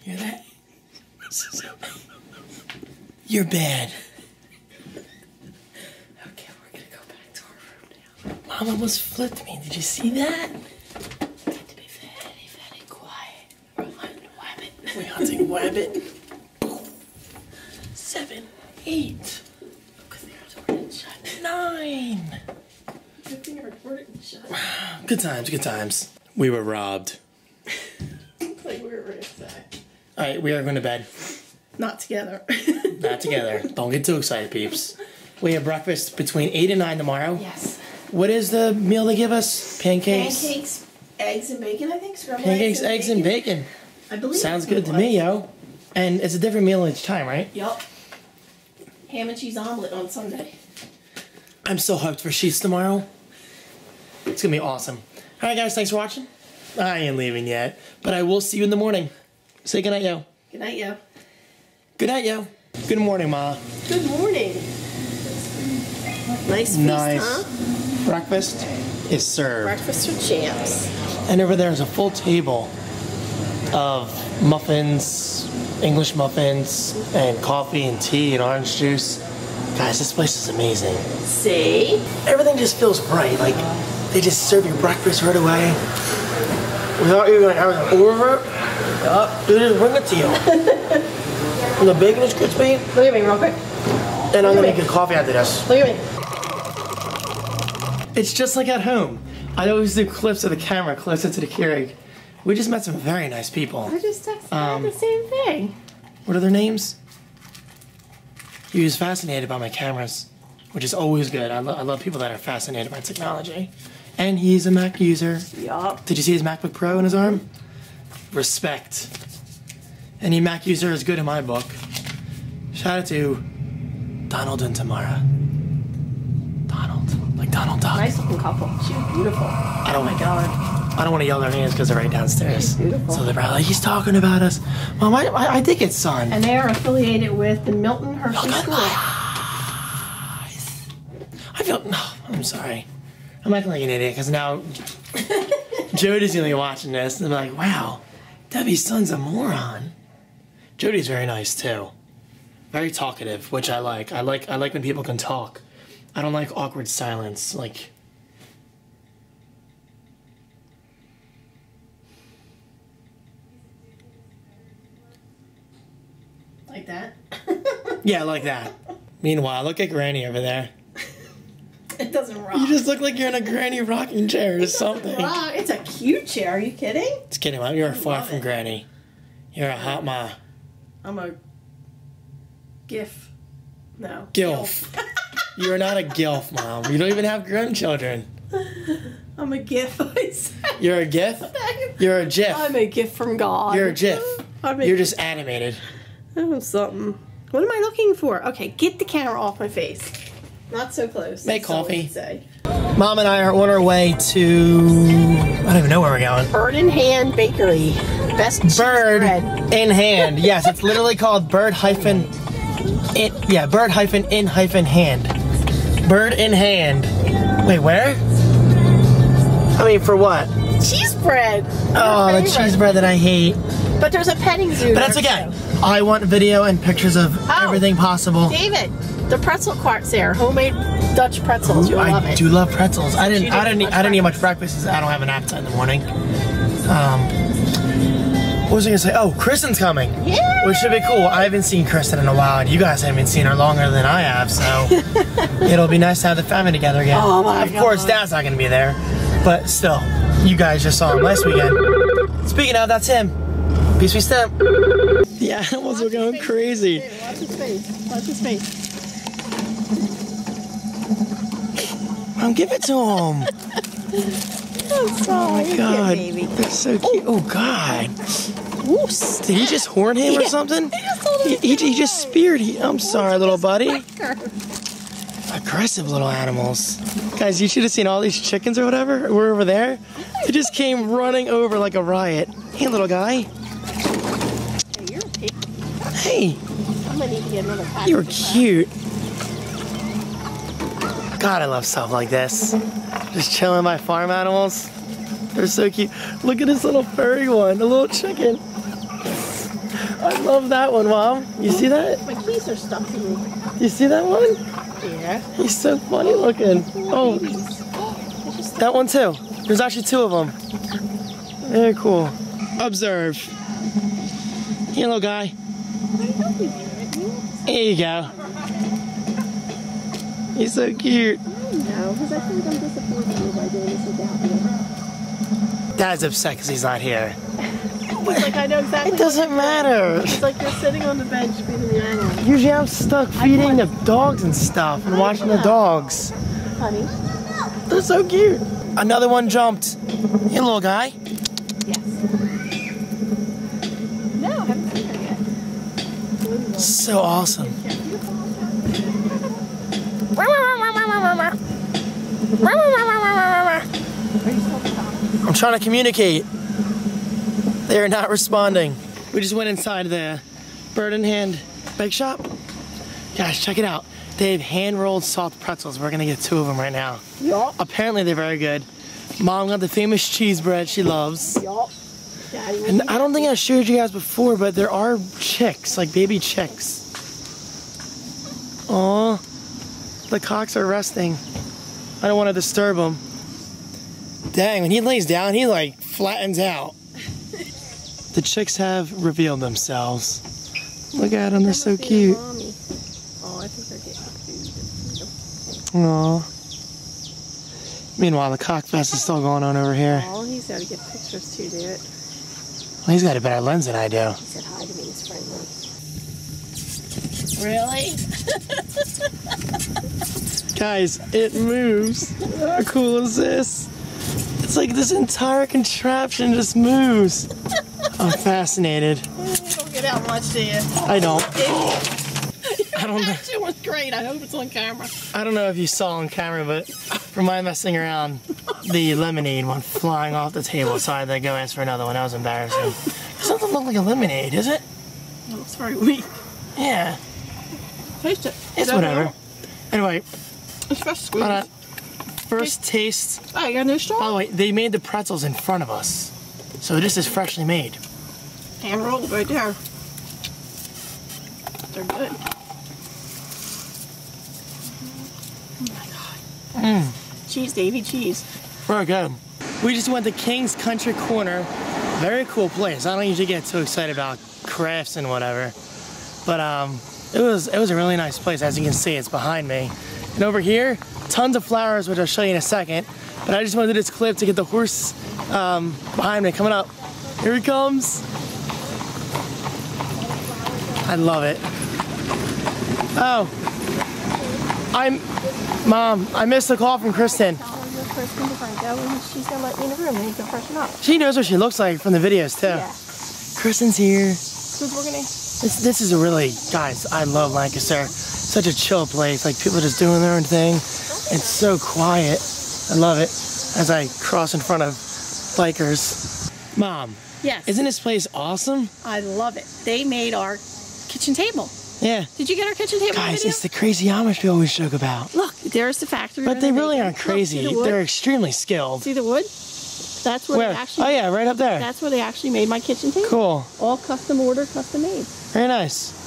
[SPEAKER 1] Hear that? You're bad.
[SPEAKER 2] Okay, we're gonna go back to our room now.
[SPEAKER 1] Mom almost flipped me. Did you see that?
[SPEAKER 2] Got to be very, very quiet. We're hunting rabbit.
[SPEAKER 1] We're hunting rabbit. Seven, eight,
[SPEAKER 2] Because they're recording shut.
[SPEAKER 1] nine.
[SPEAKER 2] Good thing you're recording shut.
[SPEAKER 1] Good times, good times. We were robbed.
[SPEAKER 2] like we were ransacked.
[SPEAKER 1] All right, we are going to bed.
[SPEAKER 2] Not together.
[SPEAKER 1] Not together. Don't get too excited, peeps. We have breakfast between 8 and 9 tomorrow.
[SPEAKER 2] yes.
[SPEAKER 1] What is the meal they give us? Pancakes?
[SPEAKER 2] Pancakes, eggs, and bacon, I think. Scrambled
[SPEAKER 1] Pancakes, eggs, and bacon.
[SPEAKER 2] I believe
[SPEAKER 1] Sounds good to me, yo. And it's a different meal each time, right?
[SPEAKER 2] Yup. Ham and cheese omelet on Sunday.
[SPEAKER 1] I'm so hyped for Sheetz tomorrow. It's going to be awesome. All right, guys, thanks for watching. I ain't leaving yet, but I will see you in the morning. Say goodnight, yo.
[SPEAKER 2] Good night, yo.
[SPEAKER 1] Good night, yo. Good morning, Ma.
[SPEAKER 2] Good morning. Nice feast,
[SPEAKER 1] Nice.
[SPEAKER 2] huh?
[SPEAKER 1] Breakfast is served.
[SPEAKER 2] Breakfast with champs.
[SPEAKER 1] And over there is a full table of muffins, English muffins, and coffee and tea and orange juice. Guys, this place is amazing.
[SPEAKER 2] See?
[SPEAKER 1] Everything just feels right. Like they just serve your breakfast right away. Without even having to order it. Yup, they just bring it to you. the bacon is crispy.
[SPEAKER 2] Look at me real quick.
[SPEAKER 1] And I'm gonna make a coffee after this.
[SPEAKER 2] Look at me.
[SPEAKER 1] It's just like at home. I always do clips of the camera closer to the Keurig. We just met some very nice people.
[SPEAKER 2] I just texted
[SPEAKER 1] Um,
[SPEAKER 2] the same thing.
[SPEAKER 1] What are their names? He was fascinated by my cameras, which is always good. I, lo- I love people that are fascinated by technology. And he's a Mac user.
[SPEAKER 2] Yup.
[SPEAKER 1] Did you see his MacBook Pro in his arm? Respect. Any Mac user is good in my book. Shout out to Donald and Tamara. Donald, like Donald Duck.
[SPEAKER 2] Nice looking couple. She's beautiful.
[SPEAKER 1] I don't
[SPEAKER 2] Oh my god.
[SPEAKER 1] I don't want to yell their names because they're right downstairs.
[SPEAKER 2] She's beautiful.
[SPEAKER 1] So they're probably like, he's talking about us. Mom, I, I, I think it's son.
[SPEAKER 2] And they are affiliated with the Milton Hershey
[SPEAKER 1] at
[SPEAKER 2] School.
[SPEAKER 1] I feel. No, I'm sorry. I'm acting like an idiot because now Jody's gonna be watching this and be like, wow, Debbie's son's a moron. Jody's very nice too. Very talkative, which I like. I like I like when people can talk. I don't like awkward silence. Like
[SPEAKER 2] Like that.
[SPEAKER 1] yeah, like that. Meanwhile, look at Granny over there.
[SPEAKER 2] It doesn't rock.
[SPEAKER 1] You just look like you're in a granny rocking chair or something.
[SPEAKER 2] Wow, it's a cute chair. Are you kidding?
[SPEAKER 1] Just kidding, Mom. You're far from
[SPEAKER 2] it.
[SPEAKER 1] granny. You're a hot ma.
[SPEAKER 2] I'm a gif. No.
[SPEAKER 1] Gilf. You're not a gilf, Mom. You don't even have grandchildren.
[SPEAKER 2] I'm a gif. I said.
[SPEAKER 1] You're a gif? You're a gif.
[SPEAKER 2] I'm a gif from God.
[SPEAKER 1] You're a gif.
[SPEAKER 2] I'm a
[SPEAKER 1] You're just animated.
[SPEAKER 2] Oh, something. What am I looking for? Okay, get the camera off my face. Not so close.
[SPEAKER 1] Make coffee.
[SPEAKER 2] Say.
[SPEAKER 1] Mom and I are on our way to. I don't even know where we're going.
[SPEAKER 2] Bird in Hand Bakery. Best
[SPEAKER 1] Bird
[SPEAKER 2] bread.
[SPEAKER 1] in hand. Yes, it's literally called bird hyphen. It yeah, bird hyphen in hyphen hand. Bird in hand. Wait, where? I mean, for what?
[SPEAKER 2] Cheese bread.
[SPEAKER 1] Oh,
[SPEAKER 2] Your
[SPEAKER 1] the cheese bread that I hate.
[SPEAKER 2] But there's a petting zoo.
[SPEAKER 1] But that's okay.
[SPEAKER 2] too.
[SPEAKER 1] I want video and pictures of
[SPEAKER 2] Oh.
[SPEAKER 1] everything possible.
[SPEAKER 2] David, the pretzel cart's there. Homemade Dutch pretzels.
[SPEAKER 1] I do love pretzels. I didn't. I
[SPEAKER 2] didn't eat
[SPEAKER 1] I didn't eat much breakfast. I don't have an appetite in the morning. Um, what was I gonna say? Oh, Kristen's coming.
[SPEAKER 2] Yeah.
[SPEAKER 1] Which should be cool. I haven't seen Kristen in a while, and you guys haven't seen her longer than I have, so it'll be nice to have the family together again.
[SPEAKER 2] Oh my
[SPEAKER 1] Of course, Dad's not gonna be there, but still, you guys just saw him last weekend. Speaking of, that's him. Peace be stamp. The animals are going crazy.
[SPEAKER 2] Watch his face. Watch his face.
[SPEAKER 1] Um, give it to him.
[SPEAKER 2] Oh my
[SPEAKER 1] God, they're so cute. Oh God, did he just horn him or something?
[SPEAKER 2] he just
[SPEAKER 1] He, he, he just speared. He, I'm sorry, little buddy. Aggressive little animals. Guys, you should have seen all these chickens or whatever. We're over there. They just came running over like a riot. Hey, little guy.
[SPEAKER 2] Hey, you're a pig.
[SPEAKER 1] Hey,
[SPEAKER 2] I'm gonna need to get another pack.
[SPEAKER 1] you're cute. God, I love stuff like this. Just chilling by farm animals. They're so cute. Look at this little furry one, a little chicken. I love that one, Mom. You see that?
[SPEAKER 2] My keys are stuck to me.
[SPEAKER 1] You see that one?
[SPEAKER 2] Yeah.
[SPEAKER 1] He's so funny looking. Oh, that one too. There's actually two of them. Very cool. Observe. Little guy. Here you go. He's so cute.
[SPEAKER 2] No, because I think I'm disappointing you by doing this without you.
[SPEAKER 1] Dad's upset because he's not here.
[SPEAKER 2] Like I know exactly.
[SPEAKER 1] It doesn't matter.
[SPEAKER 2] It's like you're sitting on the bench feeding the animal.
[SPEAKER 1] Usually I'm stuck feeding the dogs and stuff and watching the dogs.
[SPEAKER 2] Honey.
[SPEAKER 1] They're so cute. Another one jumped. Hey, little guy.
[SPEAKER 2] Yes. No, I haven't seen her yet.
[SPEAKER 1] So awesome. I'm trying to communicate. They are not responding. We just went inside the Bird in Hand bake shop. Guys, check it out. They have hand rolled soft pretzels. We're gonna get two of them right now.
[SPEAKER 2] Yup.
[SPEAKER 1] Apparently, they're very good. Mom got the famous cheese bread she loves.
[SPEAKER 2] Yup.
[SPEAKER 1] And I don't think I showed you guys before, but there are chicks, like baby chicks. Aw, the cocks are resting. I don't want to disturb them. Dang, when he lays down, he like flattens out. The chicks have revealed themselves. Look at them, they're so cute.
[SPEAKER 2] Oh, I think they're getting food.
[SPEAKER 1] Aw. Meanwhile, the cockfest is still going on over here.
[SPEAKER 2] Oh, he's got to get pictures too, David.
[SPEAKER 1] Well, he's got a better lens than I do.
[SPEAKER 2] He said hi to me. He's friendly.
[SPEAKER 1] Really? Guys, it moves. How cool is this? It's like this entire contraption just moves. I'm fascinated.
[SPEAKER 2] You don't get out much, do you?
[SPEAKER 1] I don't. I don't know.
[SPEAKER 2] It was great. I hope it's on camera.
[SPEAKER 1] I don't know if you saw on camera, but from my messing around, the lemonade went flying off the table. So I had to go ask for another one. That was embarrassing. It doesn't look like a lemonade, is it?
[SPEAKER 2] It looks very weak.
[SPEAKER 1] Yeah,
[SPEAKER 2] Taste it.
[SPEAKER 1] it's whatever.
[SPEAKER 2] know.
[SPEAKER 1] Anyway,
[SPEAKER 2] It's fresh squeezed.
[SPEAKER 1] hold on. First taste.
[SPEAKER 2] Oh, you got a new straw?
[SPEAKER 1] By the way, they made the pretzels in front of us. So this is freshly made.
[SPEAKER 2] Hand rolled right there. They're good. Oh my god. Cheese, Davy, cheese.
[SPEAKER 1] Very good. We just went to King's Country Corner. Very cool place. I don't usually get too excited about crafts and whatever. But um, it was it was a really nice place. As you can see, it's behind me. And over here, tons of flowers, which I'll show you in a second. But I just wanted to do this clip to get the horse um, behind me coming up. Here he comes. I love it. Oh, I'm, Mom. I missed a call from Kristen.
[SPEAKER 2] Tell her you're first thing before I go, and she's gonna let me in the room, and you can freshen up.
[SPEAKER 1] She knows what she looks like from the videos too.
[SPEAKER 2] Yeah.
[SPEAKER 1] Kristen's here.
[SPEAKER 2] Because we're gonna.
[SPEAKER 1] This, this is a really, guys, I love Lancaster. Such a chill place. Like people just doing their own thing. It's so quiet. I love it. As I cross in front of bikers. Mom,
[SPEAKER 2] Yes.
[SPEAKER 1] isn't this place awesome?
[SPEAKER 2] I love it. They made our kitchen table.
[SPEAKER 1] Yeah.
[SPEAKER 2] Did you get our kitchen table
[SPEAKER 1] Guys,
[SPEAKER 2] video?
[SPEAKER 1] it's the crazy Amish we always joke about.
[SPEAKER 2] Look, there's the factory.
[SPEAKER 1] But they really aren't crazy.
[SPEAKER 2] see the?
[SPEAKER 1] They're extremely skilled.
[SPEAKER 2] See the wood? That's where
[SPEAKER 1] Where?
[SPEAKER 2] they actually.
[SPEAKER 1] Oh yeah, right up there.
[SPEAKER 2] That's where they actually made my kitchen table.
[SPEAKER 1] Cool.
[SPEAKER 2] All custom order, custom made.
[SPEAKER 1] Very nice.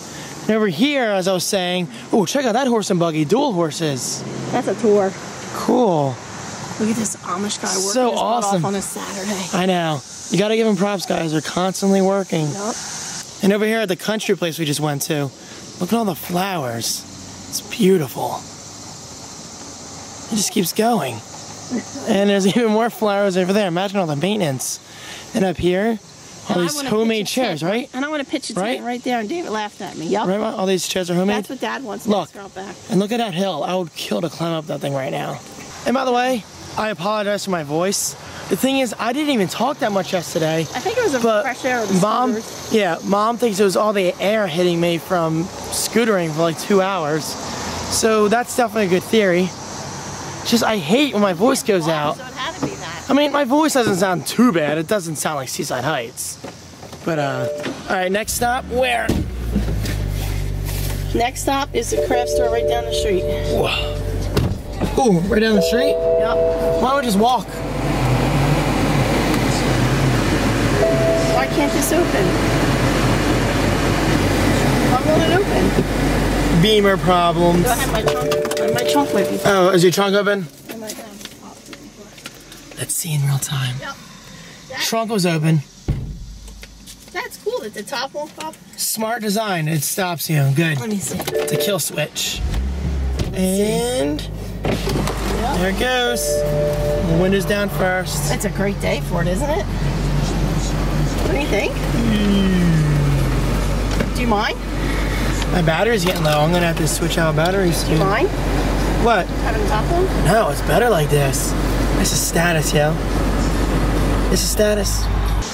[SPEAKER 1] And over here, as I was saying, oh, check out that horse and buggy, dual horses.
[SPEAKER 2] That's a tour.
[SPEAKER 1] Cool.
[SPEAKER 2] Look at this Amish guy working
[SPEAKER 1] So
[SPEAKER 2] his butt
[SPEAKER 1] awesome.
[SPEAKER 2] off on a Saturday.
[SPEAKER 1] I know. You gotta give them props, guys. They're constantly working.
[SPEAKER 2] Yup.
[SPEAKER 1] And over here at the country place we just went to, look at all the flowers. It's beautiful. It just keeps going. And there's even more flowers over there. Imagine all the maintenance. And up here, all these homemade
[SPEAKER 2] pitch a tent,
[SPEAKER 1] chairs, right?
[SPEAKER 2] And I want to pitch a tent
[SPEAKER 1] Right?
[SPEAKER 2] right, there, and David laughed at me. Yup.
[SPEAKER 1] Right, all these chairs are homemade.
[SPEAKER 2] That's what Dad wants.
[SPEAKER 1] Look. And look at that hill. I would kill to climb up that thing right now. And by the way, I apologize for my voice. The thing is, I didn't even talk that much yesterday.
[SPEAKER 2] I think it was a fresh air the
[SPEAKER 1] mom,
[SPEAKER 2] scooters.
[SPEAKER 1] yeah, mom thinks it was all the air hitting me from scootering for like two hours. So that's definitely a good theory. Just I hate when my voice goes out.
[SPEAKER 2] So it had to be that.
[SPEAKER 1] I mean, my voice doesn't sound too bad. It doesn't sound like Seaside Heights. But uh, all right, next stop where?
[SPEAKER 2] Next stop is the craft store right down the street.
[SPEAKER 1] Ooh, right down the street.
[SPEAKER 2] Yep.
[SPEAKER 1] Why don't we just walk?
[SPEAKER 2] Why can't this open? Why won't it open?
[SPEAKER 1] Beamer problems.
[SPEAKER 2] Do I have my trunk? I have my trunk with me.
[SPEAKER 1] Oh, is your trunk open? Let's see in real time.
[SPEAKER 2] Yep.
[SPEAKER 1] Trunk was open.
[SPEAKER 2] That's cool that the top won't pop.
[SPEAKER 1] Smart design. It stops you. Good.
[SPEAKER 2] Let me see.
[SPEAKER 1] It's a kill switch. And there it goes. The window's down first.
[SPEAKER 2] It's a great day for it, isn't it? What do you think? Do you mind?
[SPEAKER 1] My battery's getting low. I'm gonna have to switch out batteries
[SPEAKER 2] Do you mind
[SPEAKER 1] What?
[SPEAKER 2] having the top on?
[SPEAKER 1] No, it's better like this. This is status, yo. This is status.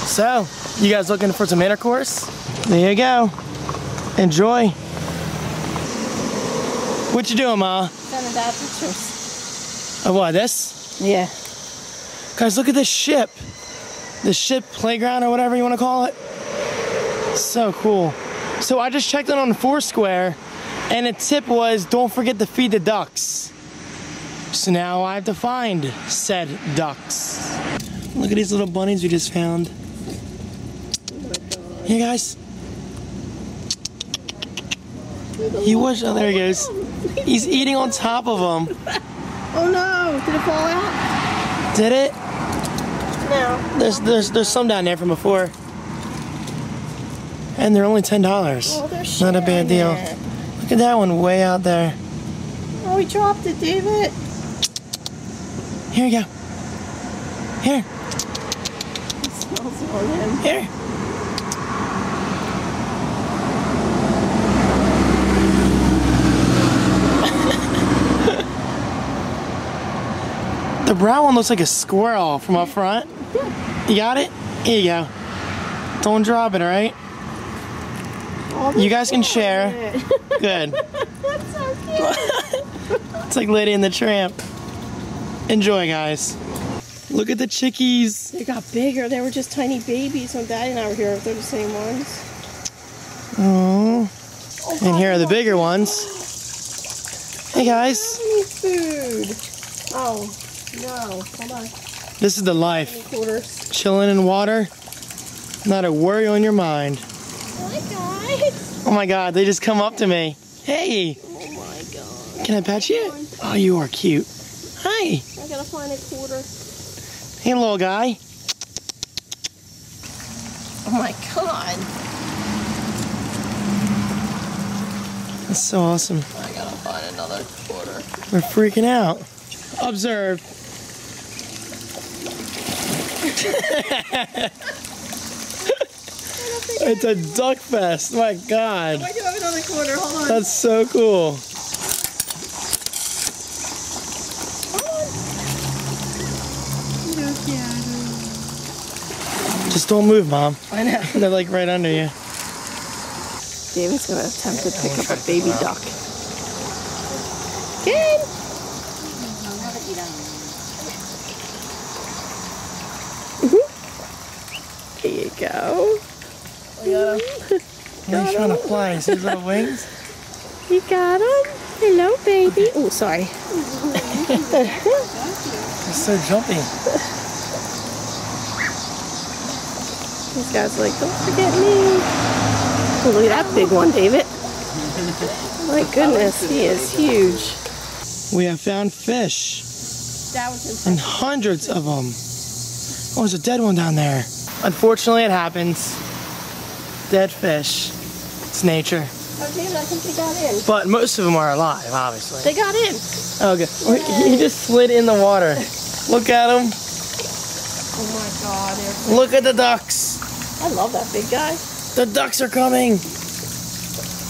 [SPEAKER 1] So, you guys looking for some intercourse? There you go. Enjoy. What you doing, Ma?
[SPEAKER 2] Sending dad pictures.
[SPEAKER 1] Of what, this?
[SPEAKER 2] Yeah.
[SPEAKER 1] Guys, look at this ship. The ship playground or whatever you want to call it. So cool. So I just checked it on Foursquare, and the tip was don't forget to feed the ducks. So now I have to find said ducks. Look at these little bunnies we just found. Hey guys. He was. Oh, there he goes. He's eating on top of them.
[SPEAKER 2] Oh no! Did it fall out?
[SPEAKER 1] Did it?
[SPEAKER 2] No.
[SPEAKER 1] There's there's there's some down there from before. And they're only ten dollars.
[SPEAKER 2] Oh, they're
[SPEAKER 1] Not a bad deal.
[SPEAKER 2] it.
[SPEAKER 1] Look at that one way out there.
[SPEAKER 2] Oh, we dropped it, David.
[SPEAKER 1] Here you go. Here,
[SPEAKER 2] Smells on him.
[SPEAKER 1] here. the brown one looks like a squirrel from up front. You got it? Here you go. Don't drop it, all right?
[SPEAKER 2] Oh,
[SPEAKER 1] You guys can share. Good.
[SPEAKER 2] That's so cute.
[SPEAKER 1] It's like Lady and the Tramp. Enjoy, guys. Look at the chickies.
[SPEAKER 2] They got bigger. They were just tiny babies when Daddy and I were here. They're the same ones.
[SPEAKER 1] Oh.
[SPEAKER 2] Oh,
[SPEAKER 1] And here are the bigger ones. Hey guys,
[SPEAKER 2] food? Oh no! Hold on.
[SPEAKER 1] this is the life. Chilling in water, not a worry on your mind.
[SPEAKER 2] Hi guys.
[SPEAKER 1] Oh my god, they just come up to me. Hey,
[SPEAKER 2] Oh my god.
[SPEAKER 1] can I pet you? Oh, you are cute. Hi.
[SPEAKER 2] I gotta find a quarter.
[SPEAKER 1] Hey, little guy.
[SPEAKER 2] Oh my god.
[SPEAKER 1] That's so awesome.
[SPEAKER 2] I gotta find another quarter.
[SPEAKER 1] We're freaking out. Observe. it's a duck fest. My god.
[SPEAKER 2] I do have another quarter. Hold on.
[SPEAKER 1] That's so cool. Just don't move, Mom.
[SPEAKER 2] I know.
[SPEAKER 1] They're like right under you.
[SPEAKER 2] David's gonna attempt to pick up a baby duck. Good. Mm-hmm. There you go. Oh, yeah. Mm-hmm.
[SPEAKER 1] He's trying to fly. See his little wings?
[SPEAKER 2] You got him. Hello, baby. Oh, sorry.
[SPEAKER 1] He's so jumpy.
[SPEAKER 2] These guys like, don't forget me. Oh, look at that big one, David. My goodness, he is huge.
[SPEAKER 1] We have found fish. And hundreds of them. Oh, there's a dead one down there. Unfortunately, it happens. Dead fish. It's nature.
[SPEAKER 2] Oh, David, I think they got in.
[SPEAKER 1] But most of them are alive, obviously.
[SPEAKER 2] They got in.
[SPEAKER 1] Oh, good. Wait, He just slid in the water. Look at him.
[SPEAKER 2] Oh my God,
[SPEAKER 1] Look at the ducks.
[SPEAKER 2] I love that big guy.
[SPEAKER 1] The ducks are coming.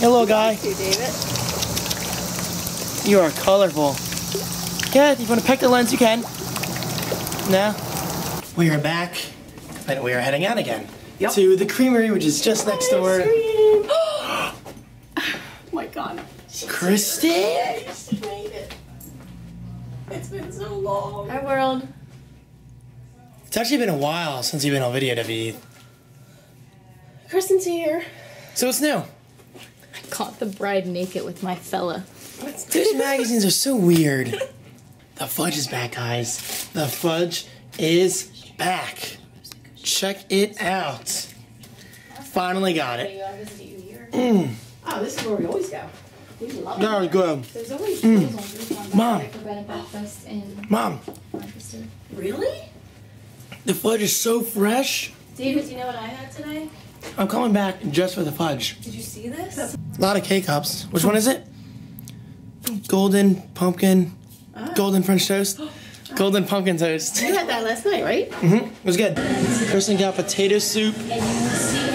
[SPEAKER 1] Hello, guy.
[SPEAKER 2] You, David.
[SPEAKER 1] You are colorful. Yeah, if you want to peck the lens, you can. No? We are back, and we are heading out again. yep. To the creamery, which is just next door.
[SPEAKER 2] oh my God.
[SPEAKER 1] Christy?
[SPEAKER 2] She made it. It's been so long.
[SPEAKER 4] Hi world.
[SPEAKER 1] It's actually been a while since you've been on video, W.
[SPEAKER 2] Kristen's here.
[SPEAKER 1] So what's new?
[SPEAKER 4] I caught the bride naked with my fella.
[SPEAKER 1] Those magazines are so weird. The fudge is back, guys. The fudge is back. Check it out. Finally got it. Mm.
[SPEAKER 2] Oh, this is where we always go. We love it.
[SPEAKER 1] That was good.
[SPEAKER 4] There's always mm. clothes on Groupon
[SPEAKER 1] Mom.
[SPEAKER 4] for bed and breakfast in
[SPEAKER 1] Mom,
[SPEAKER 2] Really?
[SPEAKER 1] the fudge is so fresh.
[SPEAKER 4] David, do you know what I had today?
[SPEAKER 1] I'm coming back just for the fudge.
[SPEAKER 4] Did you see this?
[SPEAKER 1] A lot of K-cups. Which one is it? Golden pumpkin, golden French toast, golden pumpkin toast.
[SPEAKER 2] You had that last night, right? Mhm.
[SPEAKER 1] It was good. Kristen got potato soup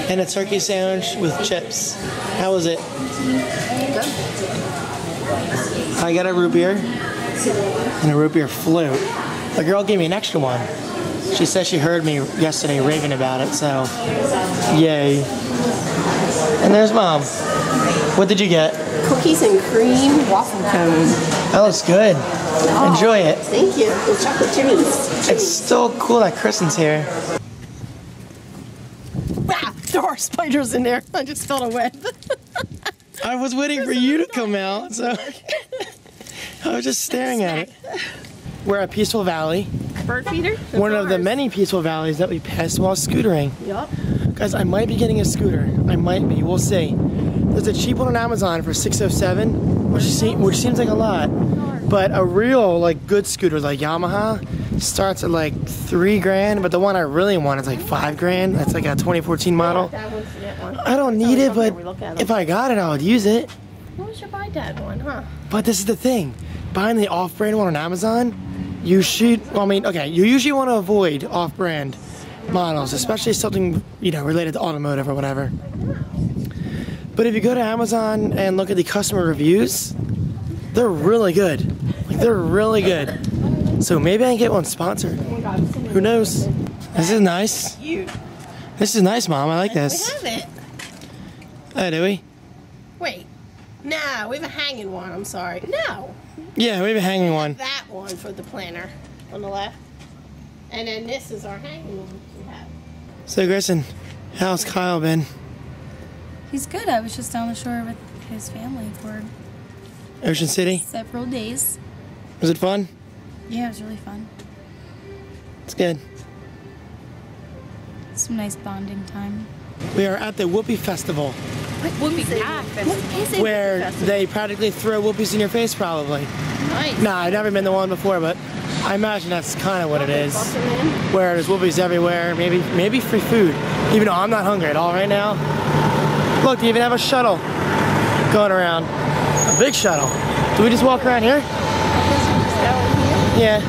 [SPEAKER 1] and a turkey sandwich with chips. How was it? I got a root beer and a root beer float. The girl gave me an extra one. She says she heard me yesterday raving about it, so yay. And there's mom. What did you get?
[SPEAKER 2] Cookies and cream waffle cone.
[SPEAKER 1] That looks good. Enjoy it.
[SPEAKER 2] Thank you. And chocolate chimneys.
[SPEAKER 1] It's still cool that Kristen's here.
[SPEAKER 2] Ah, there are spiders in there. I just felt a web.
[SPEAKER 1] I was waiting for you to come out, so I was just staring at it. We're at Peaceful Valley,
[SPEAKER 2] Bird feeder?
[SPEAKER 1] one of the many peaceful valleys that we passed while scootering.
[SPEAKER 2] Yup.
[SPEAKER 1] Guys, I might be getting a scooter. I might be. We'll see. There's a cheap one on Amazon for 607, which seems which seems like a lot, but a real like good scooter like Yamaha starts at like three grand. But the one I really want is like five grand. That's like a 2014 model.
[SPEAKER 2] Dad wants to get one.
[SPEAKER 1] I don't need it, but
[SPEAKER 2] We look at 'em.
[SPEAKER 1] if I got it, I would use it.
[SPEAKER 2] What was your buy dad one, huh?
[SPEAKER 1] But this is the thing. Buying the off-brand one on Amazon, you should. Well, I mean, okay, you usually want to avoid off-brand models, especially something you know related to automotive or whatever. But if you go to Amazon and look at the customer reviews, they're really good. Like they're really good. So maybe I can get one sponsored. Who knows? This is nice. This is nice, Mom. I like
[SPEAKER 2] We
[SPEAKER 1] this.
[SPEAKER 2] have it.
[SPEAKER 1] Oh, do we?
[SPEAKER 2] Wait. No, we have a hanging one. I'm sorry. No.
[SPEAKER 1] Yeah, we have a hanging one.
[SPEAKER 2] That one for the planner on the left. And then this is our hanging one we have.
[SPEAKER 1] So, Grayson, how's Kyle been?
[SPEAKER 4] He's good. I was just down the shore with his family for
[SPEAKER 1] Ocean City?
[SPEAKER 4] several days.
[SPEAKER 1] Was it fun?
[SPEAKER 4] Yeah, it was really fun.
[SPEAKER 1] It's good.
[SPEAKER 4] Some nice bonding time.
[SPEAKER 1] We are at the Whoopie Festival,
[SPEAKER 4] Whoopie What
[SPEAKER 1] where they practically throw whoopies in your face, probably.
[SPEAKER 2] Nice.
[SPEAKER 1] Nah, I've never been the one before, but I imagine that's kind of what it is.
[SPEAKER 2] Bust 'em in.
[SPEAKER 1] Where there's whoopies everywhere, maybe maybe free food. Even though I'm not hungry at all right now. Look, they even have a shuttle going around. A big shuttle. Do we just walk around here? Yeah.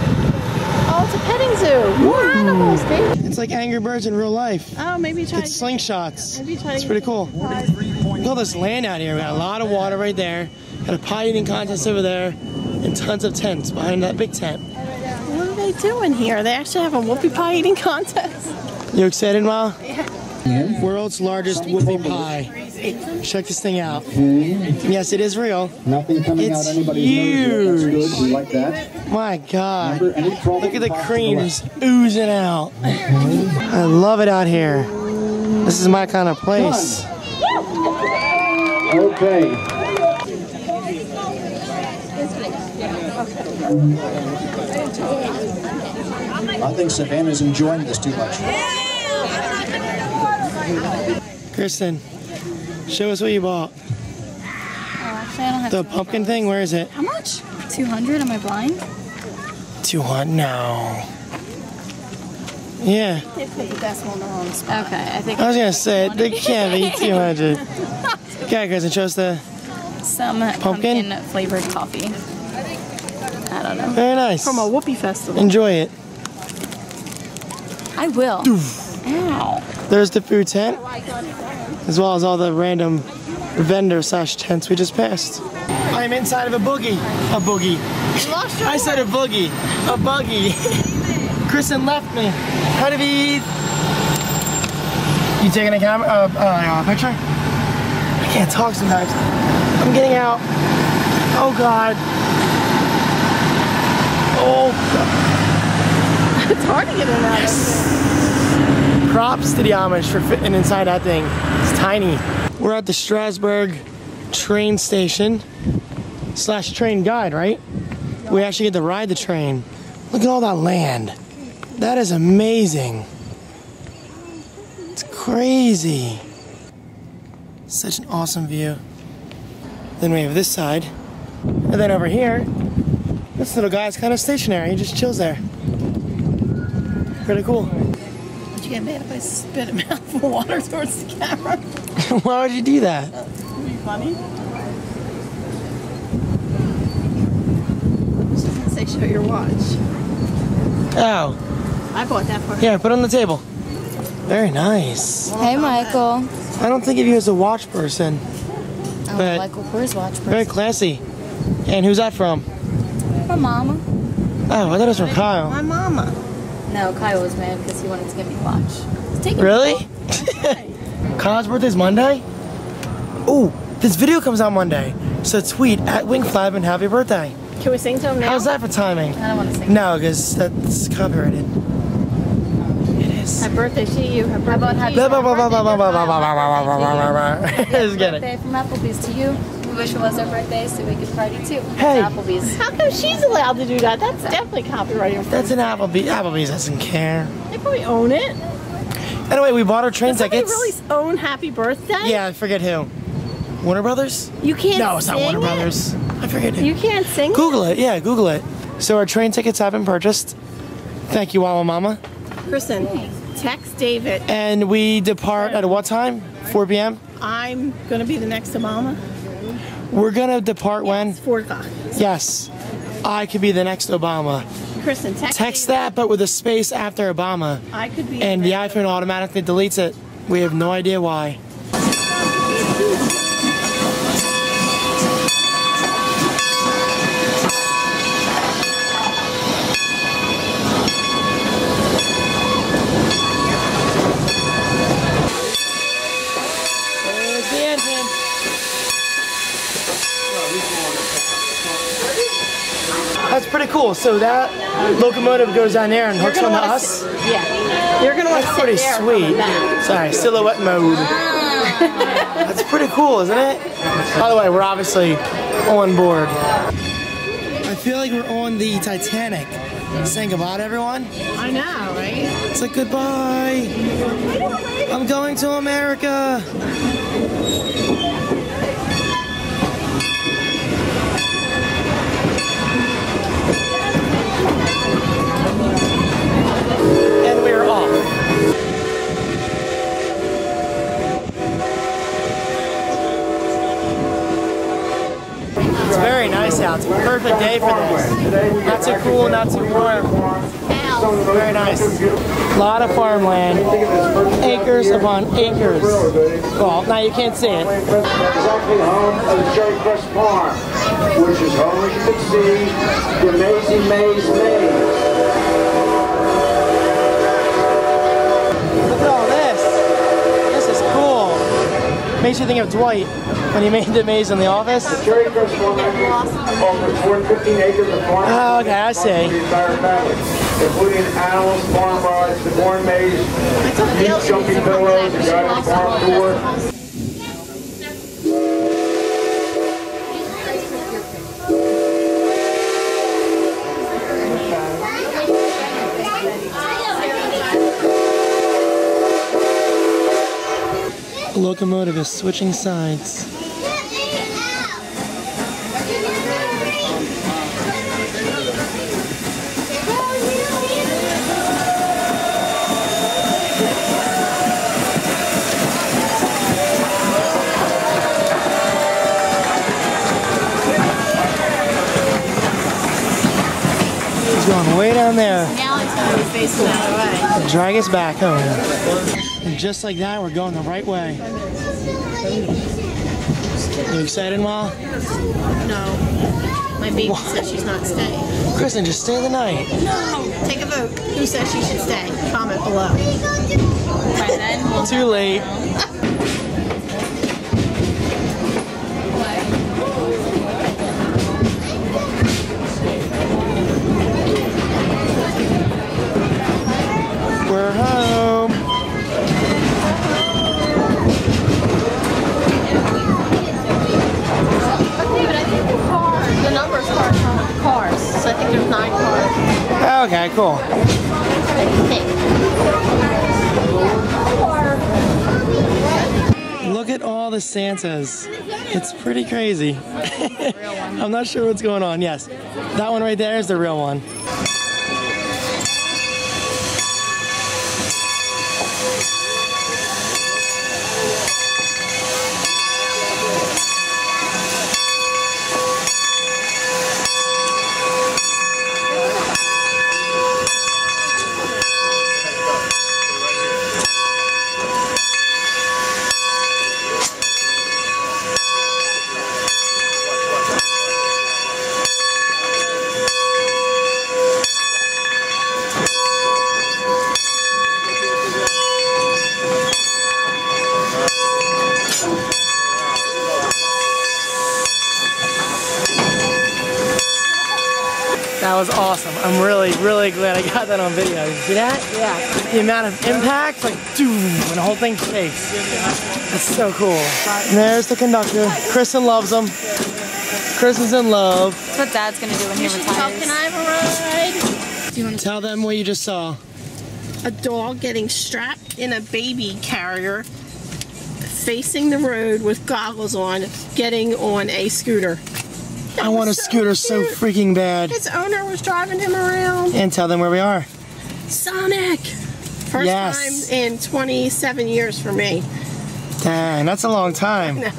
[SPEAKER 2] Oh, it's a petting zoo. More animals, baby.
[SPEAKER 1] It's like Angry Birds in real life.
[SPEAKER 2] Oh, maybe try
[SPEAKER 1] It's slingshots.
[SPEAKER 2] Maybe try
[SPEAKER 1] It's pretty cool. Look at all this land out here. We got a lot of water right there. Got a pie eating contest over there. And tons of tents behind that big tent.
[SPEAKER 2] What are they doing here? They actually have a whoopie pie eating contest.
[SPEAKER 1] You excited, Ma? World's largest whoopie pie. Check this thing out. Yes, it is real.
[SPEAKER 5] Nothing coming
[SPEAKER 1] It's
[SPEAKER 5] out anybody's nose. yet. That's
[SPEAKER 1] huge.
[SPEAKER 5] good. We like that.
[SPEAKER 1] My God.
[SPEAKER 5] Remember,
[SPEAKER 1] Look at the
[SPEAKER 5] talk to
[SPEAKER 1] cream just oozing out. I love it out here. This is my kind of place.
[SPEAKER 5] Okay. I think Savannah's enjoying this too much.
[SPEAKER 1] Kristen, show us what you bought.
[SPEAKER 4] Oh, actually, I don't have
[SPEAKER 1] The pumpkin thing, where is it?
[SPEAKER 4] How much? 200? Am I blind?
[SPEAKER 1] 200? No. Yeah,
[SPEAKER 2] They put the decimal in the wrong spot.
[SPEAKER 4] Okay, I think
[SPEAKER 1] I was gonna say, they can't be 200. Okay, Kristen, show us the.
[SPEAKER 4] some
[SPEAKER 1] Pumpkin?
[SPEAKER 4] pumpkin flavored coffee. I don't know.
[SPEAKER 1] Very nice.
[SPEAKER 2] From a whoopie festival.
[SPEAKER 1] Enjoy it.
[SPEAKER 4] I will. Ow.
[SPEAKER 1] There's the food tent, as well as all the random vendor slash tents we just passed. I'm inside of a boogie. A boogie.
[SPEAKER 2] You lost your
[SPEAKER 1] I said a boogie. A buggy. Kristen left me. How did he? You taking a camera? Uh, uh, a picture? I can't talk sometimes. I'm getting out. Oh God. Oh God.
[SPEAKER 2] It's hard to get in and out of
[SPEAKER 1] Props to the Amish for fitting inside that thing. It's tiny. We're at the Strasburg train station slash train guide, right? We actually get to ride the train. Look at all that land. That is amazing. It's crazy. Such an awesome view. Then we have this side. And then over here, this little guy is kind of stationary. He just chills there. Pretty cool.
[SPEAKER 2] Did you get mad if I spit a mouthful of water towards the camera?
[SPEAKER 1] Why would you do that?
[SPEAKER 2] Uh, would be funny. Say show your watch.
[SPEAKER 1] Oh,
[SPEAKER 2] I bought that for
[SPEAKER 1] here, put it on the table. Very nice.
[SPEAKER 4] Hey, Michael.
[SPEAKER 1] I don't think of you as a watch person.
[SPEAKER 4] Oh,
[SPEAKER 1] But-
[SPEAKER 4] Michael Kors watch person.
[SPEAKER 1] Very classy. And who's that from?
[SPEAKER 4] My mama.
[SPEAKER 1] Oh, I thought it was from Kyle.
[SPEAKER 2] my mama.
[SPEAKER 4] No, Kyle was mad because he wanted to get me a watch. Take
[SPEAKER 1] really? Kyle's birthday is Monday? Ooh, this video comes out Monday. So tweet at Wing and happy birthday.
[SPEAKER 2] Can we sing to him now?
[SPEAKER 1] How's that for timing?
[SPEAKER 4] I don't want to sing.
[SPEAKER 1] No, because that's copyrighted. It is.
[SPEAKER 2] Happy birthday to you. Happy birthday to you.
[SPEAKER 1] Happy
[SPEAKER 4] birthday from Applebee's to you. We wish it was our birthday so we could party too.
[SPEAKER 1] Hey.
[SPEAKER 4] Applebee's.
[SPEAKER 2] How come she's allowed to do that? That's definitely copyrighted.
[SPEAKER 1] That's an Applebee's. Applebee's doesn't care.
[SPEAKER 2] They probably own it.
[SPEAKER 1] Anyway, we bought our train
[SPEAKER 2] Does somebody
[SPEAKER 1] tickets.
[SPEAKER 2] really own Happy Birthday?
[SPEAKER 1] Yeah, I forget who. Warner Brothers?
[SPEAKER 2] You can't
[SPEAKER 1] No, it's not Warner
[SPEAKER 2] it?
[SPEAKER 1] Brothers. I forget who.
[SPEAKER 2] You can't sing
[SPEAKER 1] Google it. Yeah, Google it. So our train tickets have been purchased. Thank you, Wawa Mama.
[SPEAKER 2] it? Listen, text David.
[SPEAKER 1] And we depart at what time? 4 p.m.
[SPEAKER 2] I'm going to be the next Obama.
[SPEAKER 1] We're gonna depart when?
[SPEAKER 2] 4 o'clock.
[SPEAKER 1] Yes. I could be the next Obama.
[SPEAKER 2] Kristen, text,
[SPEAKER 1] Text that, but with a space after Obama.
[SPEAKER 2] I could be.
[SPEAKER 1] And the iPhone automatically deletes it. We have no idea why. There's the engine. That's pretty cool. So that locomotive goes down there and hooks
[SPEAKER 2] gonna
[SPEAKER 1] onto us.
[SPEAKER 2] yeah. You're gonna want to
[SPEAKER 1] That's
[SPEAKER 2] sit
[SPEAKER 1] pretty
[SPEAKER 2] there
[SPEAKER 1] sweet.
[SPEAKER 2] coming.
[SPEAKER 1] Sorry, silhouette mode. That's pretty cool, isn't it? By the way, we're obviously on board. I feel like we're on the Titanic. Saying goodbye to everyone.
[SPEAKER 2] I know, right?
[SPEAKER 1] It's like goodbye. I'm going to America. Very nice out. It's a perfect day for this. Not too cool, not too warm. Very nice. A lot of farmland. Acres upon acres. Well, now you can't see it.
[SPEAKER 6] exactly home of Cherry Crest Farm, which is home, as you can see, the Amazing Maze Maze.
[SPEAKER 1] Look at all this. This is cool. Makes you think of Dwight when he made the maze in the office.
[SPEAKER 6] Cherry Crest Farm offers 415 acres of farm.
[SPEAKER 1] Oh, okay, I see.
[SPEAKER 6] For the entire including animals, farm rides, the corn maze, huge jumping pillows, a guided farm tour.
[SPEAKER 1] The locomotive is switching sides. Down there.
[SPEAKER 2] Now it's going to be facing that way.
[SPEAKER 1] Drag us back home. And just like that, we're going the right way. You excited, Ma?
[SPEAKER 2] No. My baby says she's not staying.
[SPEAKER 1] Kristen, just stay the night.
[SPEAKER 2] No. Take a vote. Who says she should stay? Comment below. By then, we'll
[SPEAKER 1] Too late.
[SPEAKER 2] Cars.
[SPEAKER 1] Okay, cool. Look at all the Santas. It's pretty crazy. I'm not sure what's going on. Yes, that one right there is the real one. That was awesome. I'm really, really glad I got that on video. You see that?
[SPEAKER 2] Yeah.
[SPEAKER 1] The amount of impact, like, doom, when the whole thing shakes. It's so cool. And there's the conductor. Kristen loves him. Kristen's in love.
[SPEAKER 4] That's what Dad's gonna do when he
[SPEAKER 2] Can
[SPEAKER 4] retires.
[SPEAKER 2] I have a ride?
[SPEAKER 1] Tell them what you just saw.
[SPEAKER 2] A dog getting strapped in a baby carrier, facing the road with goggles on, getting on a scooter.
[SPEAKER 1] I want a
[SPEAKER 2] so
[SPEAKER 1] scooter so freaking bad.
[SPEAKER 2] His owner was driving him around.
[SPEAKER 1] And tell them where we are.
[SPEAKER 2] Sonic! First
[SPEAKER 1] Yes.
[SPEAKER 2] time in 27 years for me.
[SPEAKER 1] Dang, that's a long time.
[SPEAKER 2] No.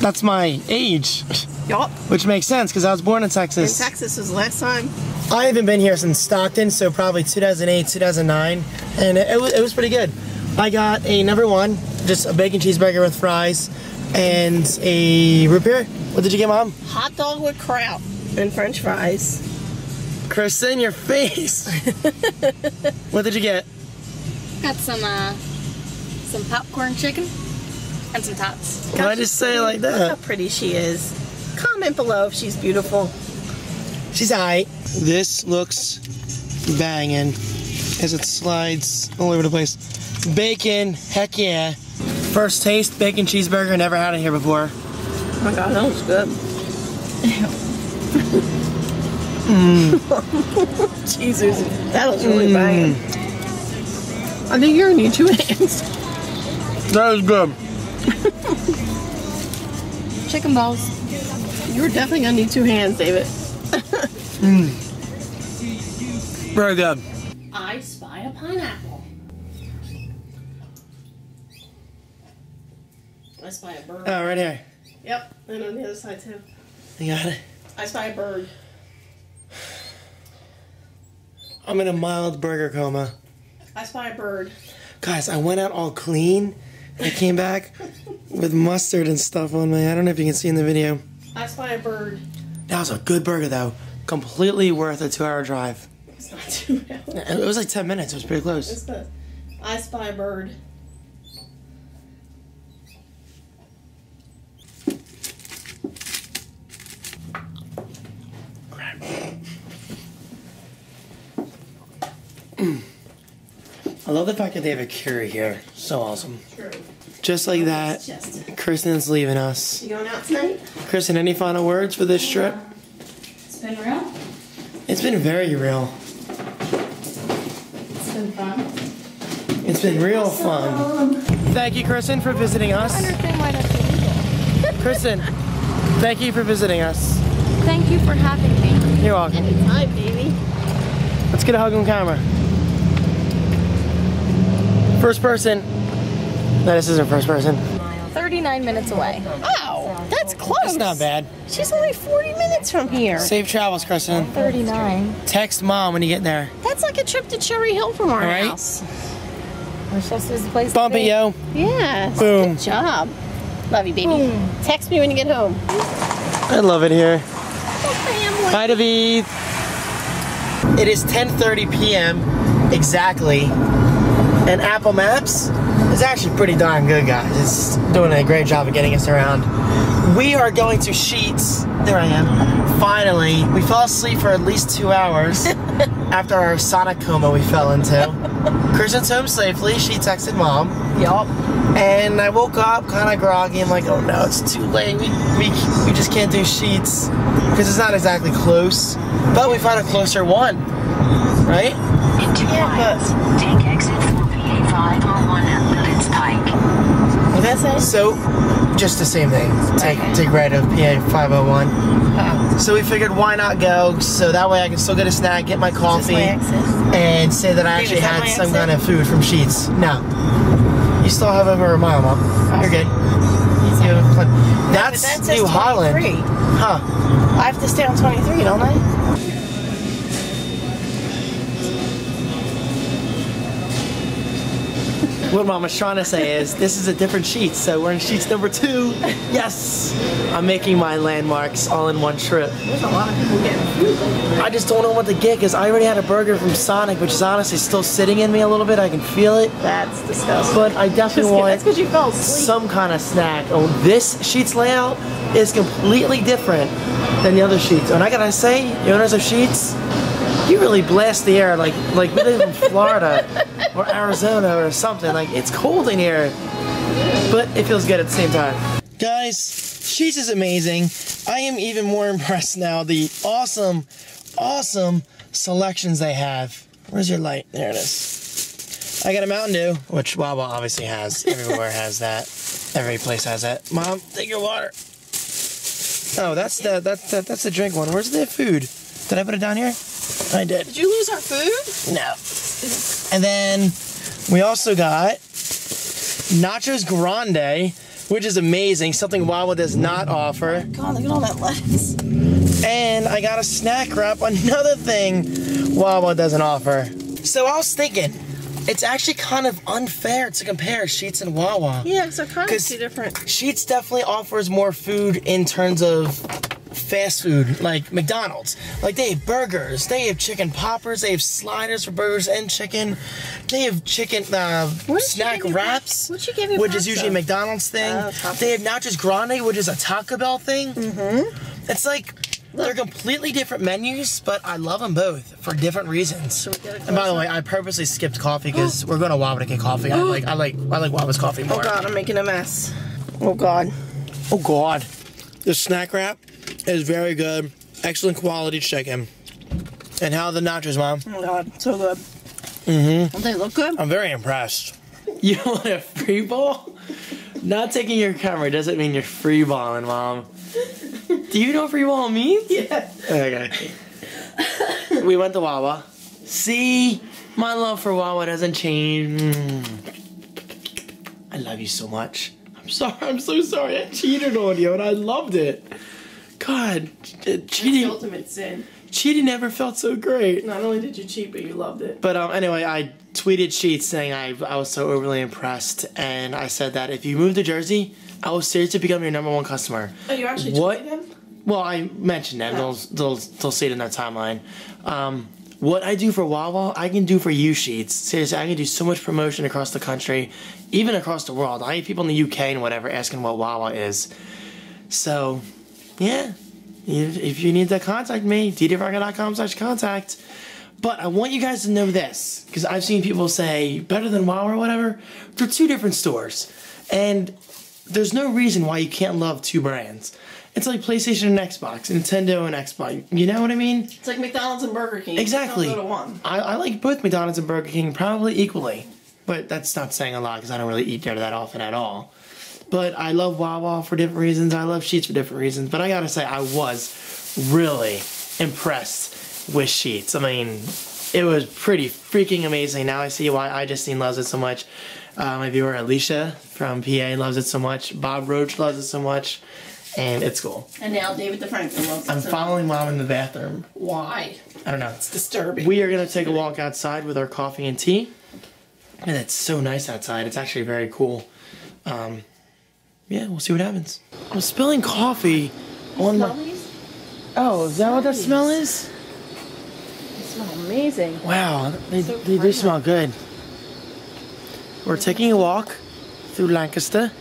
[SPEAKER 1] That's my age,
[SPEAKER 2] Yup.
[SPEAKER 1] which makes sense because I was born in
[SPEAKER 2] In
[SPEAKER 1] Texas.
[SPEAKER 2] Texas was the last time.
[SPEAKER 1] I haven't been here since Stockton, so probably 2008, 2009, and it, it, was, it was pretty good. I got a number one, just a bacon cheeseburger with fries, and a root beer. What did you get, Mom?
[SPEAKER 2] Hot dog with kraut and French fries.
[SPEAKER 1] Chris, in your face. what did you get?
[SPEAKER 4] Got some uh, some popcorn chicken and some tots.
[SPEAKER 1] Can I just say it like
[SPEAKER 2] Look how pretty she is. Comment below if she's beautiful.
[SPEAKER 1] She's alright. This looks banging as it slides all over the place. Bacon, heck yeah. First taste, bacon cheeseburger, never had it here before.
[SPEAKER 2] Oh my god, that looks good. Jesus, that looks really banging. I think you're gonna need two hands.
[SPEAKER 1] That was good.
[SPEAKER 4] Chicken balls.
[SPEAKER 2] You're definitely gonna need two hands, David. Hmm.
[SPEAKER 1] Very good.
[SPEAKER 2] I spy a pineapple. I spy a bird.
[SPEAKER 1] Oh, right here.
[SPEAKER 2] Yep, and on the other side too.
[SPEAKER 1] You got it.
[SPEAKER 2] I spy a bird.
[SPEAKER 1] I'm in a mild burger coma.
[SPEAKER 2] I spy a bird.
[SPEAKER 1] Guys, I went out all clean. I came back with mustard and stuff on me. I don't know if you can see in the video.
[SPEAKER 2] I spy a bird.
[SPEAKER 1] That was a good burger, though. Completely worth a two-hour drive.
[SPEAKER 2] It's not too bad.
[SPEAKER 1] It was like 10 minutes. It was pretty close.
[SPEAKER 2] It's good. I spy a bird.
[SPEAKER 1] I love the fact that they have a curry here. So awesome.
[SPEAKER 2] True.
[SPEAKER 1] Just like that,
[SPEAKER 2] Just.
[SPEAKER 1] Kristen's leaving us.
[SPEAKER 2] You going out tonight?
[SPEAKER 1] Kristen, any final words for this trip?
[SPEAKER 4] Uh, it's been real.
[SPEAKER 1] It's been very real.
[SPEAKER 4] It's been fun.
[SPEAKER 1] It's been real fun. Thank you, Kristen, for visiting us.
[SPEAKER 4] understand why that's illegal.
[SPEAKER 1] Kristen, thank you for visiting us.
[SPEAKER 4] Thank you for having me.
[SPEAKER 1] You're welcome.
[SPEAKER 2] Anytime, baby.
[SPEAKER 1] Let's get a hug on camera. First person. No, this isn't first person.
[SPEAKER 4] 39 minutes away.
[SPEAKER 2] Oh, that's close.
[SPEAKER 1] That's not bad.
[SPEAKER 2] She's only 40 minutes from here.
[SPEAKER 1] Safe travels, Kristen.
[SPEAKER 4] 39.
[SPEAKER 1] Text mom when you get there.
[SPEAKER 2] That's like a trip to Cherry Hill from our
[SPEAKER 1] All right.
[SPEAKER 2] house.
[SPEAKER 4] Winchester's the place
[SPEAKER 1] Bump
[SPEAKER 4] to
[SPEAKER 1] it,
[SPEAKER 4] be.
[SPEAKER 1] yo.
[SPEAKER 2] Yes.
[SPEAKER 1] Boom.
[SPEAKER 2] Good job. Love you, baby. Text me when you get home.
[SPEAKER 1] I love it here.
[SPEAKER 2] Family.
[SPEAKER 1] Hi, David. It is 10:30 p.m. exactly, and Apple Maps is actually pretty darn good, guys. It's doing a great job of getting us around. We are going to Sheetz. There I am. Finally, we fell asleep for at least two hours after our Sonic coma we fell into. Kristen's home safely. She texted mom.
[SPEAKER 2] Yup.
[SPEAKER 1] And I woke up kind of groggy. I'm like, oh no, it's too late. We, we, we just can't do Sheetz because it's not exactly close. But we found a closer one, right?
[SPEAKER 3] In two
[SPEAKER 2] Yeah, but-
[SPEAKER 3] miles, take exit 4PA5 on 1 at Lititz Pike.
[SPEAKER 2] What did I say?
[SPEAKER 1] So, just the same thing. Take take right of PA 501.
[SPEAKER 2] Oh,
[SPEAKER 1] So we figured, why not go? So that way I can still get a snack, get my coffee, and say that I
[SPEAKER 2] Dude,
[SPEAKER 1] actually
[SPEAKER 2] that
[SPEAKER 1] had some kind of food from Sheetz. No, you still have over a mile, mom. You're good. You have plenty-
[SPEAKER 2] But
[SPEAKER 1] That's
[SPEAKER 2] that says
[SPEAKER 1] New Holland,
[SPEAKER 2] 23.
[SPEAKER 1] huh?
[SPEAKER 2] I have to stay on 23, don't I?
[SPEAKER 1] What Mama's trying to say is this is a different sheet, so we're in Sheetz number two. Yes! I'm making my landmarks all in one trip.
[SPEAKER 2] There's a lot of people getting food.
[SPEAKER 1] I just don't know what to get because I already had a burger from Sonic, which is honestly still sitting in me a little bit. I can feel it.
[SPEAKER 2] That's disgusting.
[SPEAKER 1] But I definitely want
[SPEAKER 2] That's because you fell asleep.
[SPEAKER 1] some kind of snack. Oh, this Sheetz layout is completely different than the other Sheetz. And I gotta say, the owners of Sheetz, you really blast the air like like we live in Florida or Arizona or something. Like it's cold in here, but it feels good at the same time. Guys, Sheetz is amazing. I am even more impressed now. The awesome, awesome selections they have. Where's your light? There it is. I got a Mountain Dew, which Wawa obviously has. Everywhere has that. Every place has that. Mom, take your water. Oh, that's the that's the, that's the drink one. Where's the food? Did I put it down here? I did.
[SPEAKER 2] Did you lose our food?
[SPEAKER 1] No. And then we also got Nachos Grande, which is amazing. Something Wawa does not offer.
[SPEAKER 2] Oh God, look at all that lettuce.
[SPEAKER 1] And I got a snack wrap, another thing Wawa doesn't offer. So I was thinking, it's actually kind of unfair to compare Sheetz and Wawa.
[SPEAKER 2] Yeah, so kind of two different.
[SPEAKER 1] Sheetz definitely offers more food in terms of fast food, like McDonald's. Like they have burgers, they have chicken poppers, they have sliders for burgers and chicken. They have chicken uh,
[SPEAKER 2] What
[SPEAKER 1] snack wraps,
[SPEAKER 2] pop- what'd you give your
[SPEAKER 1] which is usually a McDonald's thing.
[SPEAKER 2] Oh,
[SPEAKER 1] they have nachos grande, which is a Taco Bell thing. Mm-hmm. It's like they're completely different menus, but I love them both for different reasons.
[SPEAKER 2] we get a
[SPEAKER 1] And by the way, I purposely skipped coffee because we're going to Wawa to get coffee. I like I like I like Wawa's coffee more.
[SPEAKER 2] Oh god, I'm making a mess. Oh god.
[SPEAKER 1] Oh God. The snack wrap is very good. Excellent quality chicken. And how are the nachos, Mom?
[SPEAKER 2] Oh god, so good. Mm-hmm. Don't they look good?
[SPEAKER 1] I'm very impressed. You want a free ball? Not taking your camera doesn't mean you're free balling, Mom. Do you know what free ball means?
[SPEAKER 2] Yeah.
[SPEAKER 1] Okay. we went to Wawa. See, my love for Wawa doesn't change. Mm. I love you so much. I'm sorry. I'm so sorry. I cheated on you, and I loved it. God, cheating.
[SPEAKER 2] ultimate sin.
[SPEAKER 1] Cheating never felt so great.
[SPEAKER 2] Not only did you cheat, but you loved it.
[SPEAKER 1] But um, anyway, I tweeted Sheetz saying I, I was so overly impressed, and I said that if you move to Jersey, I will seriously become your number one customer.
[SPEAKER 2] Oh, you actually
[SPEAKER 1] What? Well, I mentioned them. They'll, they'll, they'll see it in their timeline. Um, what I do for Wawa, I can do for you Sheetz. Seriously, I can do so much promotion across the country, even across the world. I have people in the UK and whatever asking what Wawa is. So, yeah. You- If you need to contact me, ddrocket.com slash contact. But I want you guys to know this, because I've seen people say better than WoW or whatever. They're two different stores. And there's no reason why you can't love two brands. It's like PlayStation and Xbox, Nintendo and Xbox. You know what I mean?
[SPEAKER 2] It's like McDonald's and Burger King.
[SPEAKER 1] Exactly.
[SPEAKER 2] Go to one.
[SPEAKER 1] I, I like both McDonald's and Burger King probably equally. But that's not saying a lot because I don't really eat there that often at all. But I love Wawa for different reasons. I love Sheetz for different reasons. But I gotta say, I was really impressed with Sheetz. I mean, it was pretty freaking amazing. Now I see why I Justine loves it so much. Uh, my viewer Alicia from PA loves it so much. Bob Roach loves it so much. And it's cool.
[SPEAKER 2] And now David Di Franco loves
[SPEAKER 1] I'm
[SPEAKER 2] it. so-
[SPEAKER 1] following mom in the bathroom.
[SPEAKER 2] Why?
[SPEAKER 1] I don't know.
[SPEAKER 2] It's disturbing.
[SPEAKER 1] We are gonna take a walk outside with our coffee and tea. And it's so nice outside. It's actually very cool. Um, yeah, we'll see what happens. I'm spilling coffee on my. Oh, is that what that smell is?
[SPEAKER 2] They smell amazing.
[SPEAKER 1] Wow, they,
[SPEAKER 2] So
[SPEAKER 1] they do smell good. We're taking a walk through Lancaster.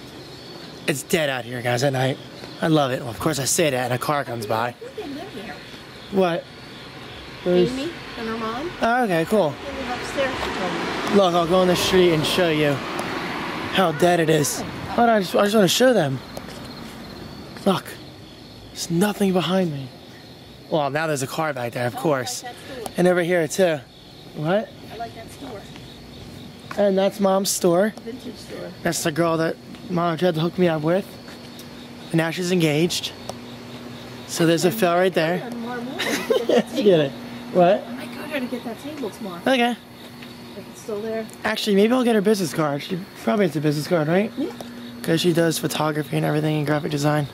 [SPEAKER 1] It's dead out here, guys, at night. I love it. Well, of course, I say that, and a car comes by.
[SPEAKER 2] They live here.
[SPEAKER 1] What? There's-
[SPEAKER 2] Amy and her mom.
[SPEAKER 1] Oh, okay, cool.
[SPEAKER 2] They live upstairs. she told me.
[SPEAKER 1] Look, I'll go on the street and show you how dead it is. Oh. On, I just, I just want to show them. Look, there's nothing behind me. Well, now there's a car back there, of oh,
[SPEAKER 2] course. Like.
[SPEAKER 1] And over here, too. What?
[SPEAKER 2] I like that store.
[SPEAKER 1] And that's mom's store.
[SPEAKER 2] Vintage store.
[SPEAKER 1] That's the girl that mom tried to hook me up with. And now she's engaged. So there's a fill right there.
[SPEAKER 2] To get that
[SPEAKER 1] Get
[SPEAKER 2] table.
[SPEAKER 1] it. What?
[SPEAKER 2] I might go there to get that table tomorrow.
[SPEAKER 1] Okay.
[SPEAKER 2] If it's still there.
[SPEAKER 1] Actually, maybe I'll get her business card. She probably has a business card, right?
[SPEAKER 2] Yeah.
[SPEAKER 1] Because she does photography and everything and graphic design.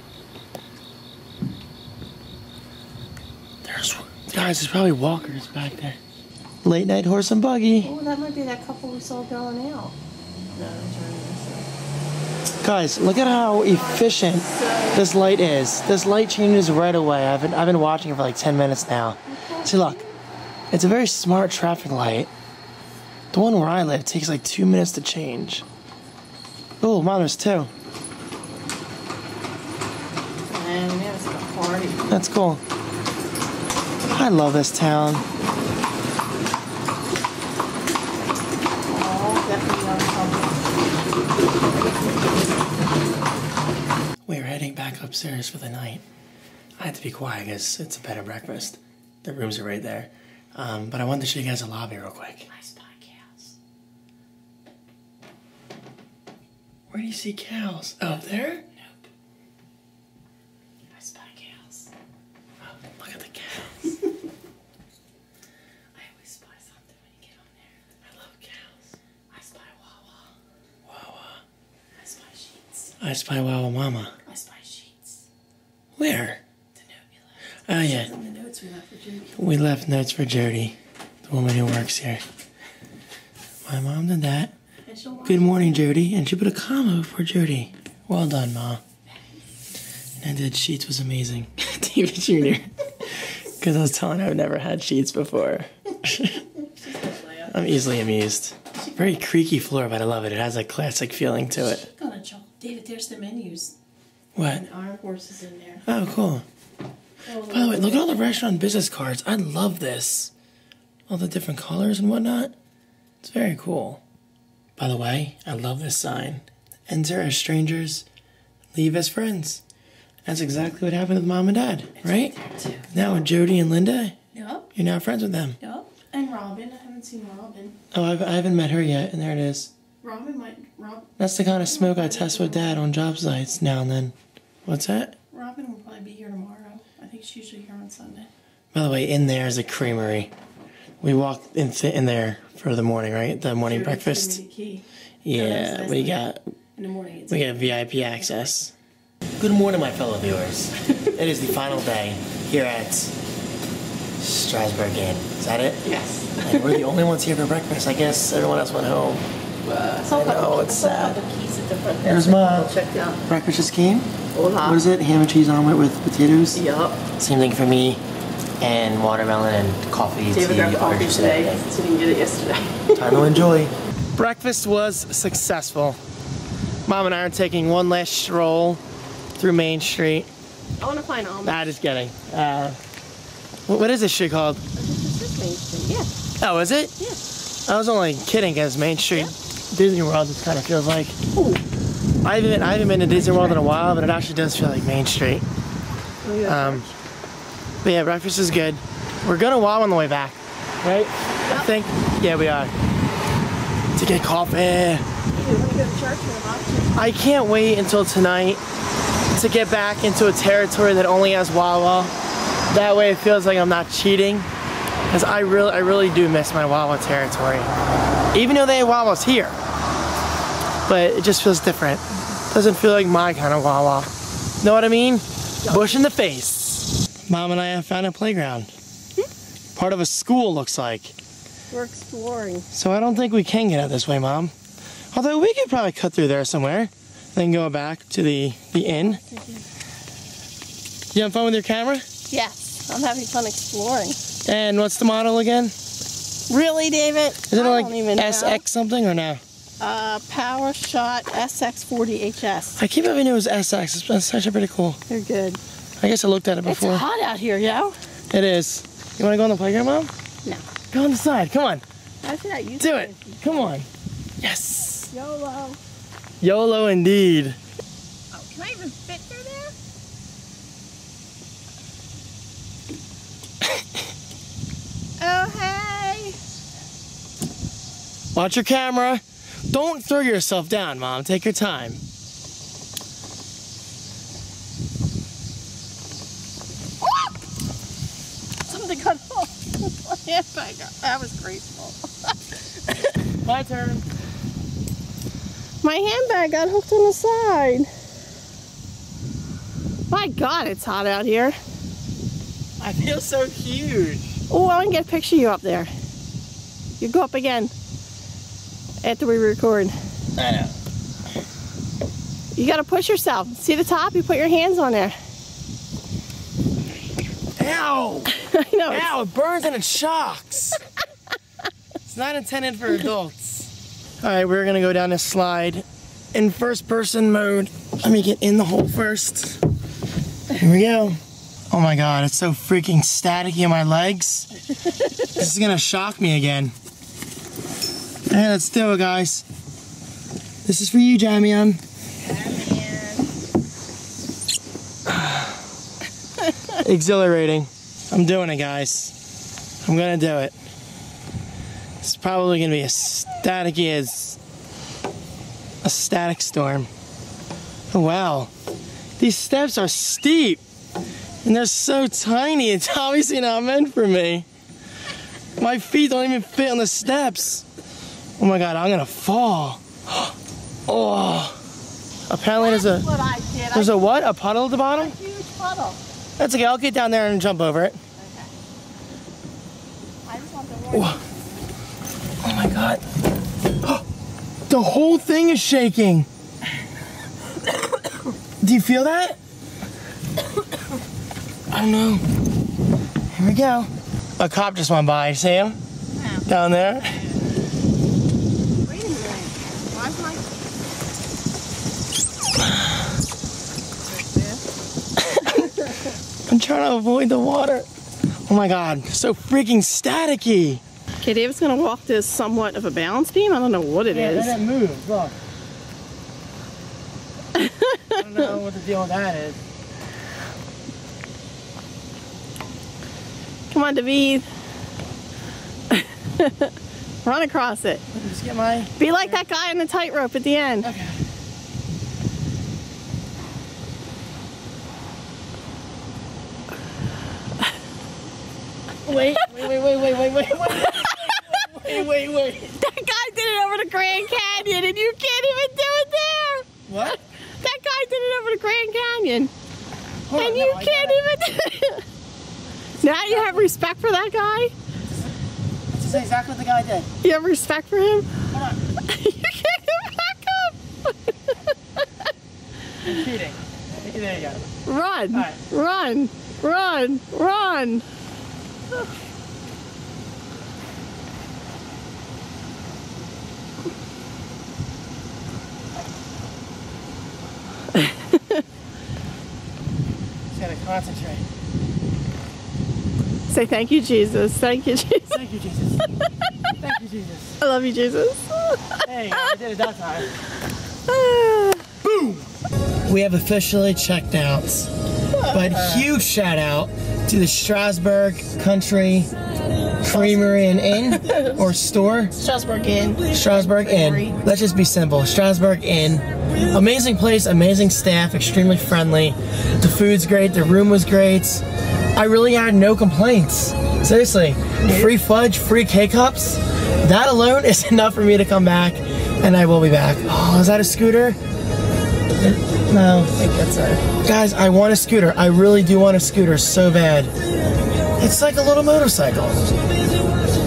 [SPEAKER 1] There's, guys, there's probably walkers back there. Late night horse and buggy.
[SPEAKER 2] Oh, that might be that couple we saw going out. No,
[SPEAKER 1] Guys, look at how efficient this light is. This light changes right away. I've been, I've been watching it for like 10 minutes now. See, look. It's a very smart traffic light. The one where I live takes like two minutes to change. Oh, mom, there's two.
[SPEAKER 2] And yeah, it's a party.
[SPEAKER 1] That's cool. I love this town.
[SPEAKER 2] Oh, definitely on something.
[SPEAKER 1] We're heading back upstairs for the night. I had to be quiet because it's a bed and breakfast. The rooms are right there. Um, but I wanted to show you guys the lobby real quick. I spy cows. Where do you see cows? Up there? Nope. I spy cows. Oh, look at the cows. I always spy something when you get on there. I love cows. I spy Wawa. Wawa. I spy Sheetz. I spy Wawa Mama. I spy Sheetz. Where? Oh yeah.
[SPEAKER 2] The notes we left for Judy.
[SPEAKER 1] We left notes for Jody, the woman who works here. My mom did that.
[SPEAKER 2] And she'll.
[SPEAKER 1] Good morning, Jody. And she put a comma before Jody. Well done, Ma. And did Sheetz was amazing. David Jr. Because I was telling her I've never had Sheetz before. I'm easily amused. Very creaky floor, but I love it. It has a classic feeling to it.
[SPEAKER 2] Gonna jump. David, there's the menus.
[SPEAKER 1] What?
[SPEAKER 2] And Iron Horse is in there.
[SPEAKER 1] Oh, cool. Oh, By the way, look at all the restaurant business cards. I love this. All the different colors and whatnot. It's very cool. By the way, I love this sign. Enter as strangers, leave as friends. That's exactly what happened with mom and dad, right? Now with Jody and Linda,
[SPEAKER 2] Yep.
[SPEAKER 1] you're now friends with them.
[SPEAKER 2] Yep. And Robin. I haven't seen Robin.
[SPEAKER 1] Oh, I've, I haven't met her yet, and there it is.
[SPEAKER 2] Robin might. Rob.
[SPEAKER 1] That's the kind of smoke I test with dad on job sites now and then. What's that?
[SPEAKER 2] Robin will probably be here tomorrow. I think she's usually here on Sunday.
[SPEAKER 1] By the way, in there is a creamery. We walked in, th- in there for the morning, right? The morning
[SPEAKER 2] gave
[SPEAKER 1] breakfast.
[SPEAKER 2] me the key.
[SPEAKER 1] Yeah,
[SPEAKER 2] that's
[SPEAKER 1] we
[SPEAKER 2] nice.
[SPEAKER 1] got
[SPEAKER 2] In the morning. It's
[SPEAKER 1] we got VIP access. Good morning, my fellow viewers. it is the final day here at Strasburg Inn. Is that it?
[SPEAKER 2] Yes.
[SPEAKER 1] And we're the only ones here for breakfast. I guess everyone else went home.
[SPEAKER 2] I
[SPEAKER 1] know, it's sad.
[SPEAKER 2] keys at different
[SPEAKER 1] There's Mom.
[SPEAKER 2] Checked out.
[SPEAKER 1] Breakfast just came.
[SPEAKER 2] Hola.
[SPEAKER 1] What is it? Ham and cheese omelet with potatoes.
[SPEAKER 2] Yup.
[SPEAKER 1] Same thing for me. And watermelon and coffee.
[SPEAKER 2] David
[SPEAKER 1] tea,
[SPEAKER 2] got coffee today
[SPEAKER 1] and
[SPEAKER 2] he didn't get it yesterday.
[SPEAKER 1] Time to enjoy. Breakfast was successful. Mom and I are taking one last stroll through Main Street.
[SPEAKER 2] I want to find almonds.
[SPEAKER 1] Nah, just kidding. Uh, what, what is this shit called?
[SPEAKER 2] This is Main Street. Yeah.
[SPEAKER 1] Oh, is it?
[SPEAKER 2] Yeah.
[SPEAKER 1] I was only kidding because Main Street, Disney World, it kind of feels like. I haven't, been, I haven't been to Disney World in a while, but it actually does feel like Main Street. Um, but yeah, breakfast is good. We're gonna Wawa on the way back, right? I think. Yeah, we are. To get coffee.
[SPEAKER 2] You go to church?
[SPEAKER 1] I can't wait until tonight to get back into a territory that only has Wawa. That way it feels like I'm not cheating. Because I really, I really do miss my Wawa territory. Even though they have Wawas here. But it just feels different. Doesn't feel like my kind of Wawa. Know what I mean? Bush in the face. Mom and I have found a playground. Part of a school looks like.
[SPEAKER 2] We're exploring.
[SPEAKER 1] So I don't think we can get out this way, Mom. Although we could probably cut through there somewhere, then go back to the the inn. You having fun with your camera?
[SPEAKER 2] Yes. I'm having fun exploring.
[SPEAKER 1] And what's the model again?
[SPEAKER 2] Really, David?
[SPEAKER 1] Is it
[SPEAKER 2] I
[SPEAKER 1] like
[SPEAKER 2] don't even know.
[SPEAKER 1] SX something or no?
[SPEAKER 2] Uh, Power Shot SX40HS.
[SPEAKER 1] I keep having it was SX. It's, it's actually pretty cool.
[SPEAKER 2] They're good.
[SPEAKER 1] I guess I looked at it before.
[SPEAKER 2] It's hot out here, yo.
[SPEAKER 1] It is. You want to go on the playground, Mom?
[SPEAKER 2] No.
[SPEAKER 1] Go on the side. Come on.
[SPEAKER 2] That's not you.
[SPEAKER 1] Do it. Come on. Yes.
[SPEAKER 2] YOLO.
[SPEAKER 1] YOLO indeed.
[SPEAKER 2] Oh, can I even fit through there? oh, hey.
[SPEAKER 1] Watch your camera. Don't throw yourself down, Mom. Take your time.
[SPEAKER 2] Something got off my handbag. That was graceful.
[SPEAKER 1] My turn.
[SPEAKER 2] My handbag got hooked on the side. My God, it's hot out here.
[SPEAKER 1] I feel so huge.
[SPEAKER 2] Oh, I want to get a picture of you up there. You go up again after we record.
[SPEAKER 1] I know.
[SPEAKER 2] You got to push yourself. See the top? You put your hands on there.
[SPEAKER 1] Ow!
[SPEAKER 2] It's-
[SPEAKER 1] Ow, it burns and it shocks. it's not intended for adults. All right, we're gonna go down this slide in first person mode. Let me get in the hole first. Here we go. Oh my god, it's so freaking staticky in my legs. this is gonna shock me again. Hey, let's do it, guys. This is for you, Jamian. Exhilarating. I'm doing it, guys. I'm gonna do it. It's probably gonna be as staticky as a static storm. Oh, wow. These steps are steep and they're so tiny. It's obviously not meant for me. My feet don't even fit on the steps. Oh my god, I'm gonna fall. Oh. Apparently there's a
[SPEAKER 2] That's what I did.
[SPEAKER 1] there's a what? A puddle at the bottom?
[SPEAKER 2] huge puddle.
[SPEAKER 1] That's okay. I'll get down there and jump over it.
[SPEAKER 2] I just want to warn
[SPEAKER 1] Oh my god. The whole thing is shaking. Do you feel that? I don't know. Here we go. A cop just went by. You see him? Down there.
[SPEAKER 2] Wait a minute. Why's my
[SPEAKER 1] I'm trying to avoid the water. Oh my god, so freaking staticky.
[SPEAKER 2] Okay, David's gonna walk this somewhat of a balance beam. I don't know what it is.
[SPEAKER 1] it moves. Look. I don't know what the deal with that is.
[SPEAKER 2] Come on, David. Run across it.
[SPEAKER 1] Just get my.
[SPEAKER 2] Be like that guy on the tightrope at the end.
[SPEAKER 1] Okay. Wait, wait, wait, wait, wait, wait, wait, wait. Wait, wait, wait.
[SPEAKER 2] That guy did it over the Grand Canyon, and you can't even do it there.
[SPEAKER 1] What?
[SPEAKER 2] That guy did it over the Grand Canyon,
[SPEAKER 1] Hold
[SPEAKER 2] and
[SPEAKER 1] no,
[SPEAKER 2] you
[SPEAKER 1] I
[SPEAKER 2] can't
[SPEAKER 1] gotta-
[SPEAKER 2] even do it. Now you have respect for that guy.
[SPEAKER 1] This is exactly what the guy did.
[SPEAKER 2] You have respect for him.
[SPEAKER 1] Hold on.
[SPEAKER 2] you can't get back up.
[SPEAKER 1] I'm cheating. There you go.
[SPEAKER 2] Run,
[SPEAKER 1] right.
[SPEAKER 2] run, run, run.
[SPEAKER 1] Just gotta concentrate.
[SPEAKER 2] Say thank you, Jesus. Thank you, Jesus.
[SPEAKER 1] Thank you, Jesus. Thank you, Jesus.
[SPEAKER 2] I love you, Jesus.
[SPEAKER 1] Hey, I did it that time.
[SPEAKER 2] Ah.
[SPEAKER 1] We have officially checked out. But huge shout out to the Strasburg Country Creamery and Inn or store.
[SPEAKER 2] Strasburg Inn.
[SPEAKER 1] Strasburg Inn. Let's just be simple. Strasburg Inn. Amazing place, amazing staff, extremely friendly. The food's great, the room was great. I really had no complaints. Seriously. Free fudge, free K cups. That alone is enough for me to come back, and I will be back. Oh, is that a scooter? No.
[SPEAKER 2] I think that's it.
[SPEAKER 1] Guys, I want a scooter. I really do want a scooter so bad. It's like a little motorcycle.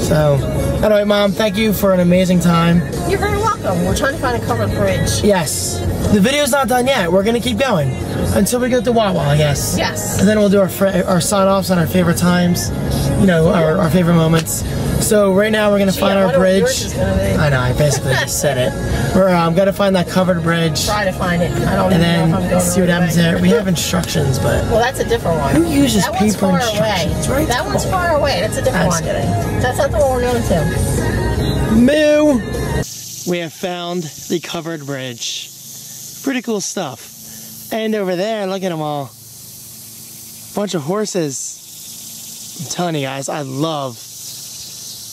[SPEAKER 1] So, anyway, Mom, thank you for an amazing time.
[SPEAKER 2] You're very welcome. We're trying to find a covered bridge.
[SPEAKER 1] Yes. The video's not done yet. We're gonna keep going until we get to Wawa, I guess.
[SPEAKER 2] Yes.
[SPEAKER 1] And then we'll do our our sign offs on our favorite times. You know, our, our favorite moments. So right now we're gonna find
[SPEAKER 2] I
[SPEAKER 1] our bridge.
[SPEAKER 2] yours is gonna be.
[SPEAKER 1] I know. I basically just said it. We're um, gonna find that covered bridge,
[SPEAKER 2] Try to find it. I don't
[SPEAKER 1] and
[SPEAKER 2] even know if I'm
[SPEAKER 1] then
[SPEAKER 2] going
[SPEAKER 1] see what happens there. We have instructions, but
[SPEAKER 2] Well, that's a different one.
[SPEAKER 1] Who uses
[SPEAKER 2] that one's
[SPEAKER 1] paper
[SPEAKER 2] far
[SPEAKER 1] instructions,
[SPEAKER 2] away.
[SPEAKER 1] right?
[SPEAKER 2] That one's far away. That's a different
[SPEAKER 1] I'm
[SPEAKER 2] one.
[SPEAKER 1] just.
[SPEAKER 2] That's not the one we're going to.
[SPEAKER 1] Moo! We have found the covered bridge. Pretty cool stuff. And over there, look at them all. Bunch of horses. I'm telling you guys, I love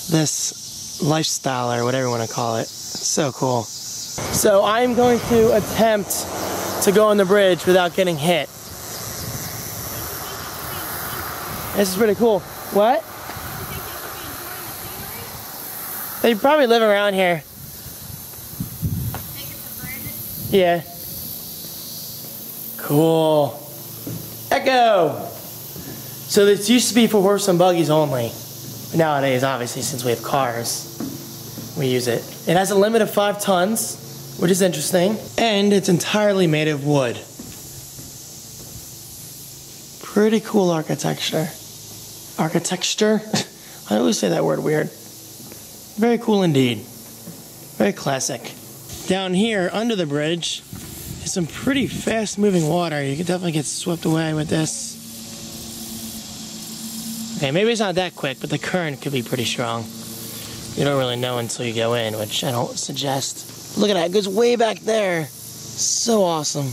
[SPEAKER 1] this lifestyle or whatever you want to call it. It's so cool. So I'm going to attempt to go on the bridge without getting hit. This is pretty cool. What? They probably live around here. Yeah. Cool. Echo. So this used to be for horse and buggies only. Nowadays, obviously, since we have cars, we use it. It has a limit of five tons, which is interesting, and it's entirely made of wood. Pretty cool architecture. Architecture? I always say that word weird. Very cool indeed. Very classic. Down here, under the bridge, is some pretty fast moving water. You can definitely get swept away with this. Okay, maybe it's not that quick, but the current could be pretty strong. You don't really know until you go in, which I don't suggest. Look at that, it goes way back there. So awesome.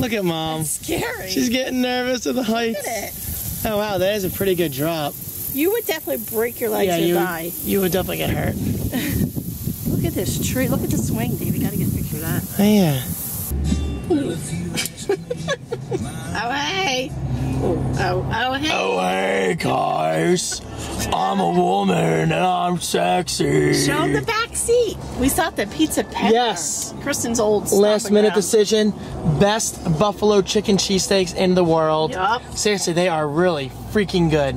[SPEAKER 1] Look at mom.
[SPEAKER 2] That's Scary.
[SPEAKER 1] She's getting nervous at the heights. Oh wow, that is a pretty good drop.
[SPEAKER 2] You would definitely break your legs
[SPEAKER 1] yeah,
[SPEAKER 2] or
[SPEAKER 1] you,
[SPEAKER 2] die.
[SPEAKER 1] you would definitely get hurt.
[SPEAKER 2] Look at this tree. Look at the swing, Dave. You gotta get a picture of that.
[SPEAKER 1] Oh yeah.
[SPEAKER 2] Oh, hey. Oh, oh, oh, hey.
[SPEAKER 1] Oh hey guys, I'm a woman and I'm sexy.
[SPEAKER 2] Show them the back seat. We saw the Pizza Pepper.
[SPEAKER 1] Yes.
[SPEAKER 2] Kristen's old
[SPEAKER 1] Last minute
[SPEAKER 2] ground.
[SPEAKER 1] decision. Best buffalo chicken cheesesteaks in the world.
[SPEAKER 2] Yup.
[SPEAKER 1] Seriously, they are really freaking good.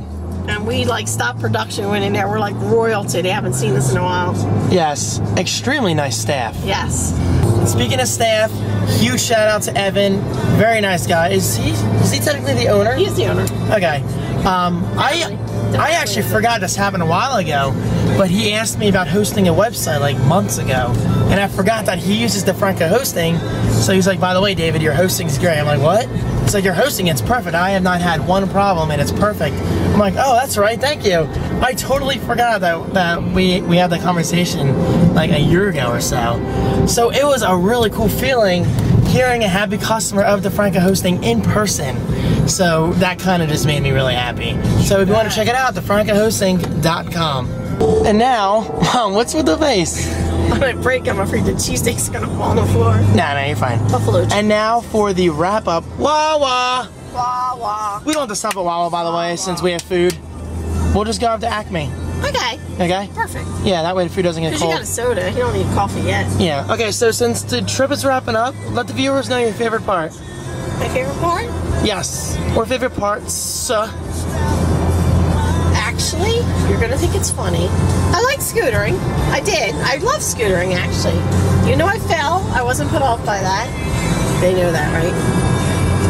[SPEAKER 2] And we like stopped production, went in there. We're like royalty. They haven't seen this in a while.
[SPEAKER 1] Yes, extremely nice staff.
[SPEAKER 2] Yes.
[SPEAKER 1] Speaking of staff, huge shout out to Evan. Very nice guy. Is he? Is he technically the owner?
[SPEAKER 2] He's the owner.
[SPEAKER 1] Okay. Um, I I actually forgot this happened a while ago, but he asked me about hosting a website like months ago, and I forgot that he uses Di Franco Hosting. So he's like, "By the way, David, your hosting's great." I'm like, "What?" He's like, "Your hosting, it's perfect. I have not had one problem, and it's perfect." I'm like, "Oh, that's right. Thank you." I totally forgot that that we we had that conversation like a year ago or so. So it was a really cool feeling hearing a happy customer of Di Franco Hosting in person. So that kind of just made me really happy. So if you want to check it out, difrancohosting.com. And now, Mom, what's with the face?
[SPEAKER 2] I'm gonna break. I'm afraid the cheesesteak's gonna fall on the floor.
[SPEAKER 1] Nah, nah, you're fine.
[SPEAKER 2] Buffalo chicken.
[SPEAKER 1] And now for the wrap up. Wawa!
[SPEAKER 2] Wah.
[SPEAKER 1] We don't have to stop at Wawa, by the way, since we have food. We'll just go up to Acme.
[SPEAKER 2] Okay.
[SPEAKER 1] Okay?
[SPEAKER 2] Perfect.
[SPEAKER 1] Yeah, that way the food doesn't get
[SPEAKER 2] Because you
[SPEAKER 1] cold.
[SPEAKER 2] got a soda. You don't need coffee yet.
[SPEAKER 1] Yeah. Okay, so since the trip is wrapping up, let the viewers know your favorite part.
[SPEAKER 2] My favorite part?
[SPEAKER 1] Yes. Or favorite parts. Uh,
[SPEAKER 2] Actually, you're gonna think it's funny. I like scootering. I did. I love scootering, actually. You know I fell. I wasn't put off by that. They know that, right?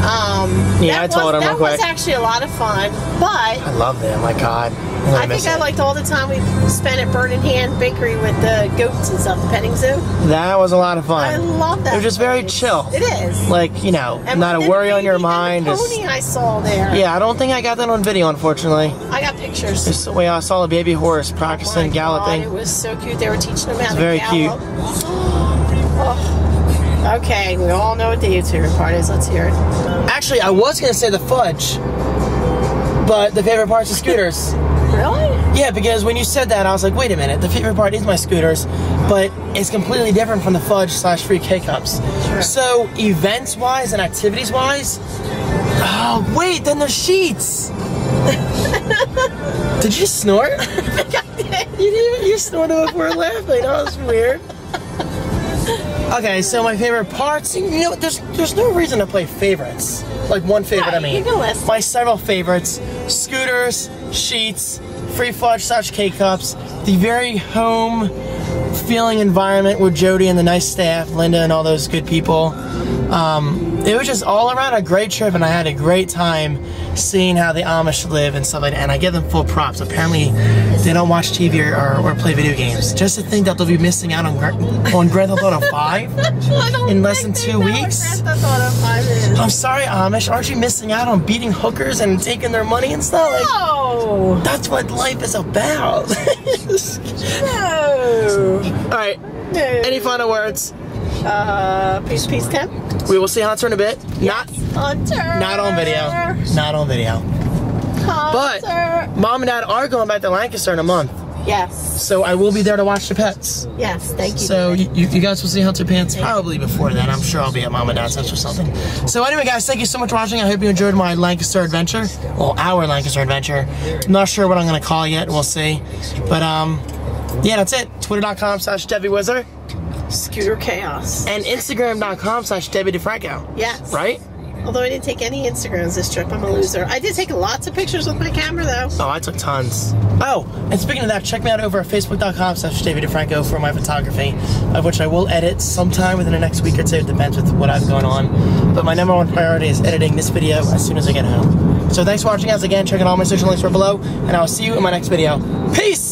[SPEAKER 2] Um,
[SPEAKER 1] Yeah, I
[SPEAKER 2] that
[SPEAKER 1] told
[SPEAKER 2] was,
[SPEAKER 1] them
[SPEAKER 2] That was actually a lot of fun, but
[SPEAKER 1] I love that. My God. I'm gonna
[SPEAKER 2] I
[SPEAKER 1] miss
[SPEAKER 2] think I liked all the time we spent at Bird in Hand Bakery with the goats and stuff, the petting zoo.
[SPEAKER 1] That was a lot of fun.
[SPEAKER 2] I love that.
[SPEAKER 1] It was just very chill.
[SPEAKER 2] It is.
[SPEAKER 1] Like, you know,
[SPEAKER 2] And
[SPEAKER 1] not a worry on your mind.
[SPEAKER 2] And the
[SPEAKER 1] Just,
[SPEAKER 2] pony I saw there.
[SPEAKER 1] yeah, I don't think I got that on video, unfortunately.
[SPEAKER 2] I got pictures.
[SPEAKER 1] Just the way I saw a baby horse
[SPEAKER 2] My
[SPEAKER 1] practicing
[SPEAKER 2] God,
[SPEAKER 1] galloping.
[SPEAKER 2] it was so cute. They were teaching them how to
[SPEAKER 1] very cute.
[SPEAKER 2] gallop. Oh. Okay, we all know what the favorite part is. Let's hear it.
[SPEAKER 1] Actually, I was gonna say the fudge, but the favorite part's the scooters.
[SPEAKER 2] Really?
[SPEAKER 1] Yeah, because when you said that, I was like, wait a minute, the favorite part is my scooters, but it's completely different from the fudge slash free K cups.
[SPEAKER 2] Sure.
[SPEAKER 1] So, events wise and activities wise, oh, wait, then there's Sheetz. Did you snort? you didn't, you snorted before laughing. That was weird. Okay, so my favorite parts, you know, there's there's no reason to play favorites. Like one favorite, I
[SPEAKER 2] Right,
[SPEAKER 1] mean.
[SPEAKER 2] give a list.
[SPEAKER 1] My several favorites: scooters, Sheetz, free fudge slash K cups, the very home feeling environment with Jody and the nice staff, Linda and all those good people. Um, it was just all around a great trip, and I had a great time seeing how the Amish live and stuff like that. And I give them full props. Apparently, they don't watch TV or, or, or play video games. Just to think that they'll be missing out on on Grand Theft Auto 5. In less than two weeks?
[SPEAKER 2] Grand Theft Auto 5 is.
[SPEAKER 1] I'm sorry, Amish. Aren't you missing out on beating hookers and taking their money and stuff? Like,
[SPEAKER 2] No!
[SPEAKER 1] that's what life is about.
[SPEAKER 2] No!
[SPEAKER 1] All right.
[SPEAKER 2] No.
[SPEAKER 1] Any final words?
[SPEAKER 2] Uh, peace, peace, Tim.
[SPEAKER 1] We will see Hunter in a bit. Not
[SPEAKER 2] Hunter.
[SPEAKER 1] not on video. Not on video.
[SPEAKER 2] Hunter.
[SPEAKER 1] But mom and dad are going back to Lancaster in a month,
[SPEAKER 2] Yes.
[SPEAKER 1] so I will be there to watch the pets.
[SPEAKER 2] Yes. Thank you.
[SPEAKER 1] So you, you guys will see Hunter Pants probably before then. I'm sure I'll be at mom and dad's house or something. So anyway, guys, thank you so much for watching. I hope you enjoyed my Lancaster adventure. Well, our Lancaster adventure. I'm not sure what I'm gonna call it yet. We'll see. But um, yeah, that's it. Twitter.com slash Debbie Wizzer
[SPEAKER 2] Scooter chaos.
[SPEAKER 1] and Instagram.com slash Debbie Di Franco.
[SPEAKER 2] Yes.
[SPEAKER 1] Right?
[SPEAKER 2] Although I didn't take any Instagrams this trip, I'm a loser. I did take lots of pictures with my camera though.
[SPEAKER 1] Oh, I took tons. Oh, and speaking of that, check me out over at facebook.com slash David Di Franco for my photography, of which I will edit sometime within the next week or two. It depends with what I've going on. But my number one priority is editing this video as soon as I get home. So thanks for watching, guys. Again, check out all my social links are below, and I'll see you in my next video. Peace!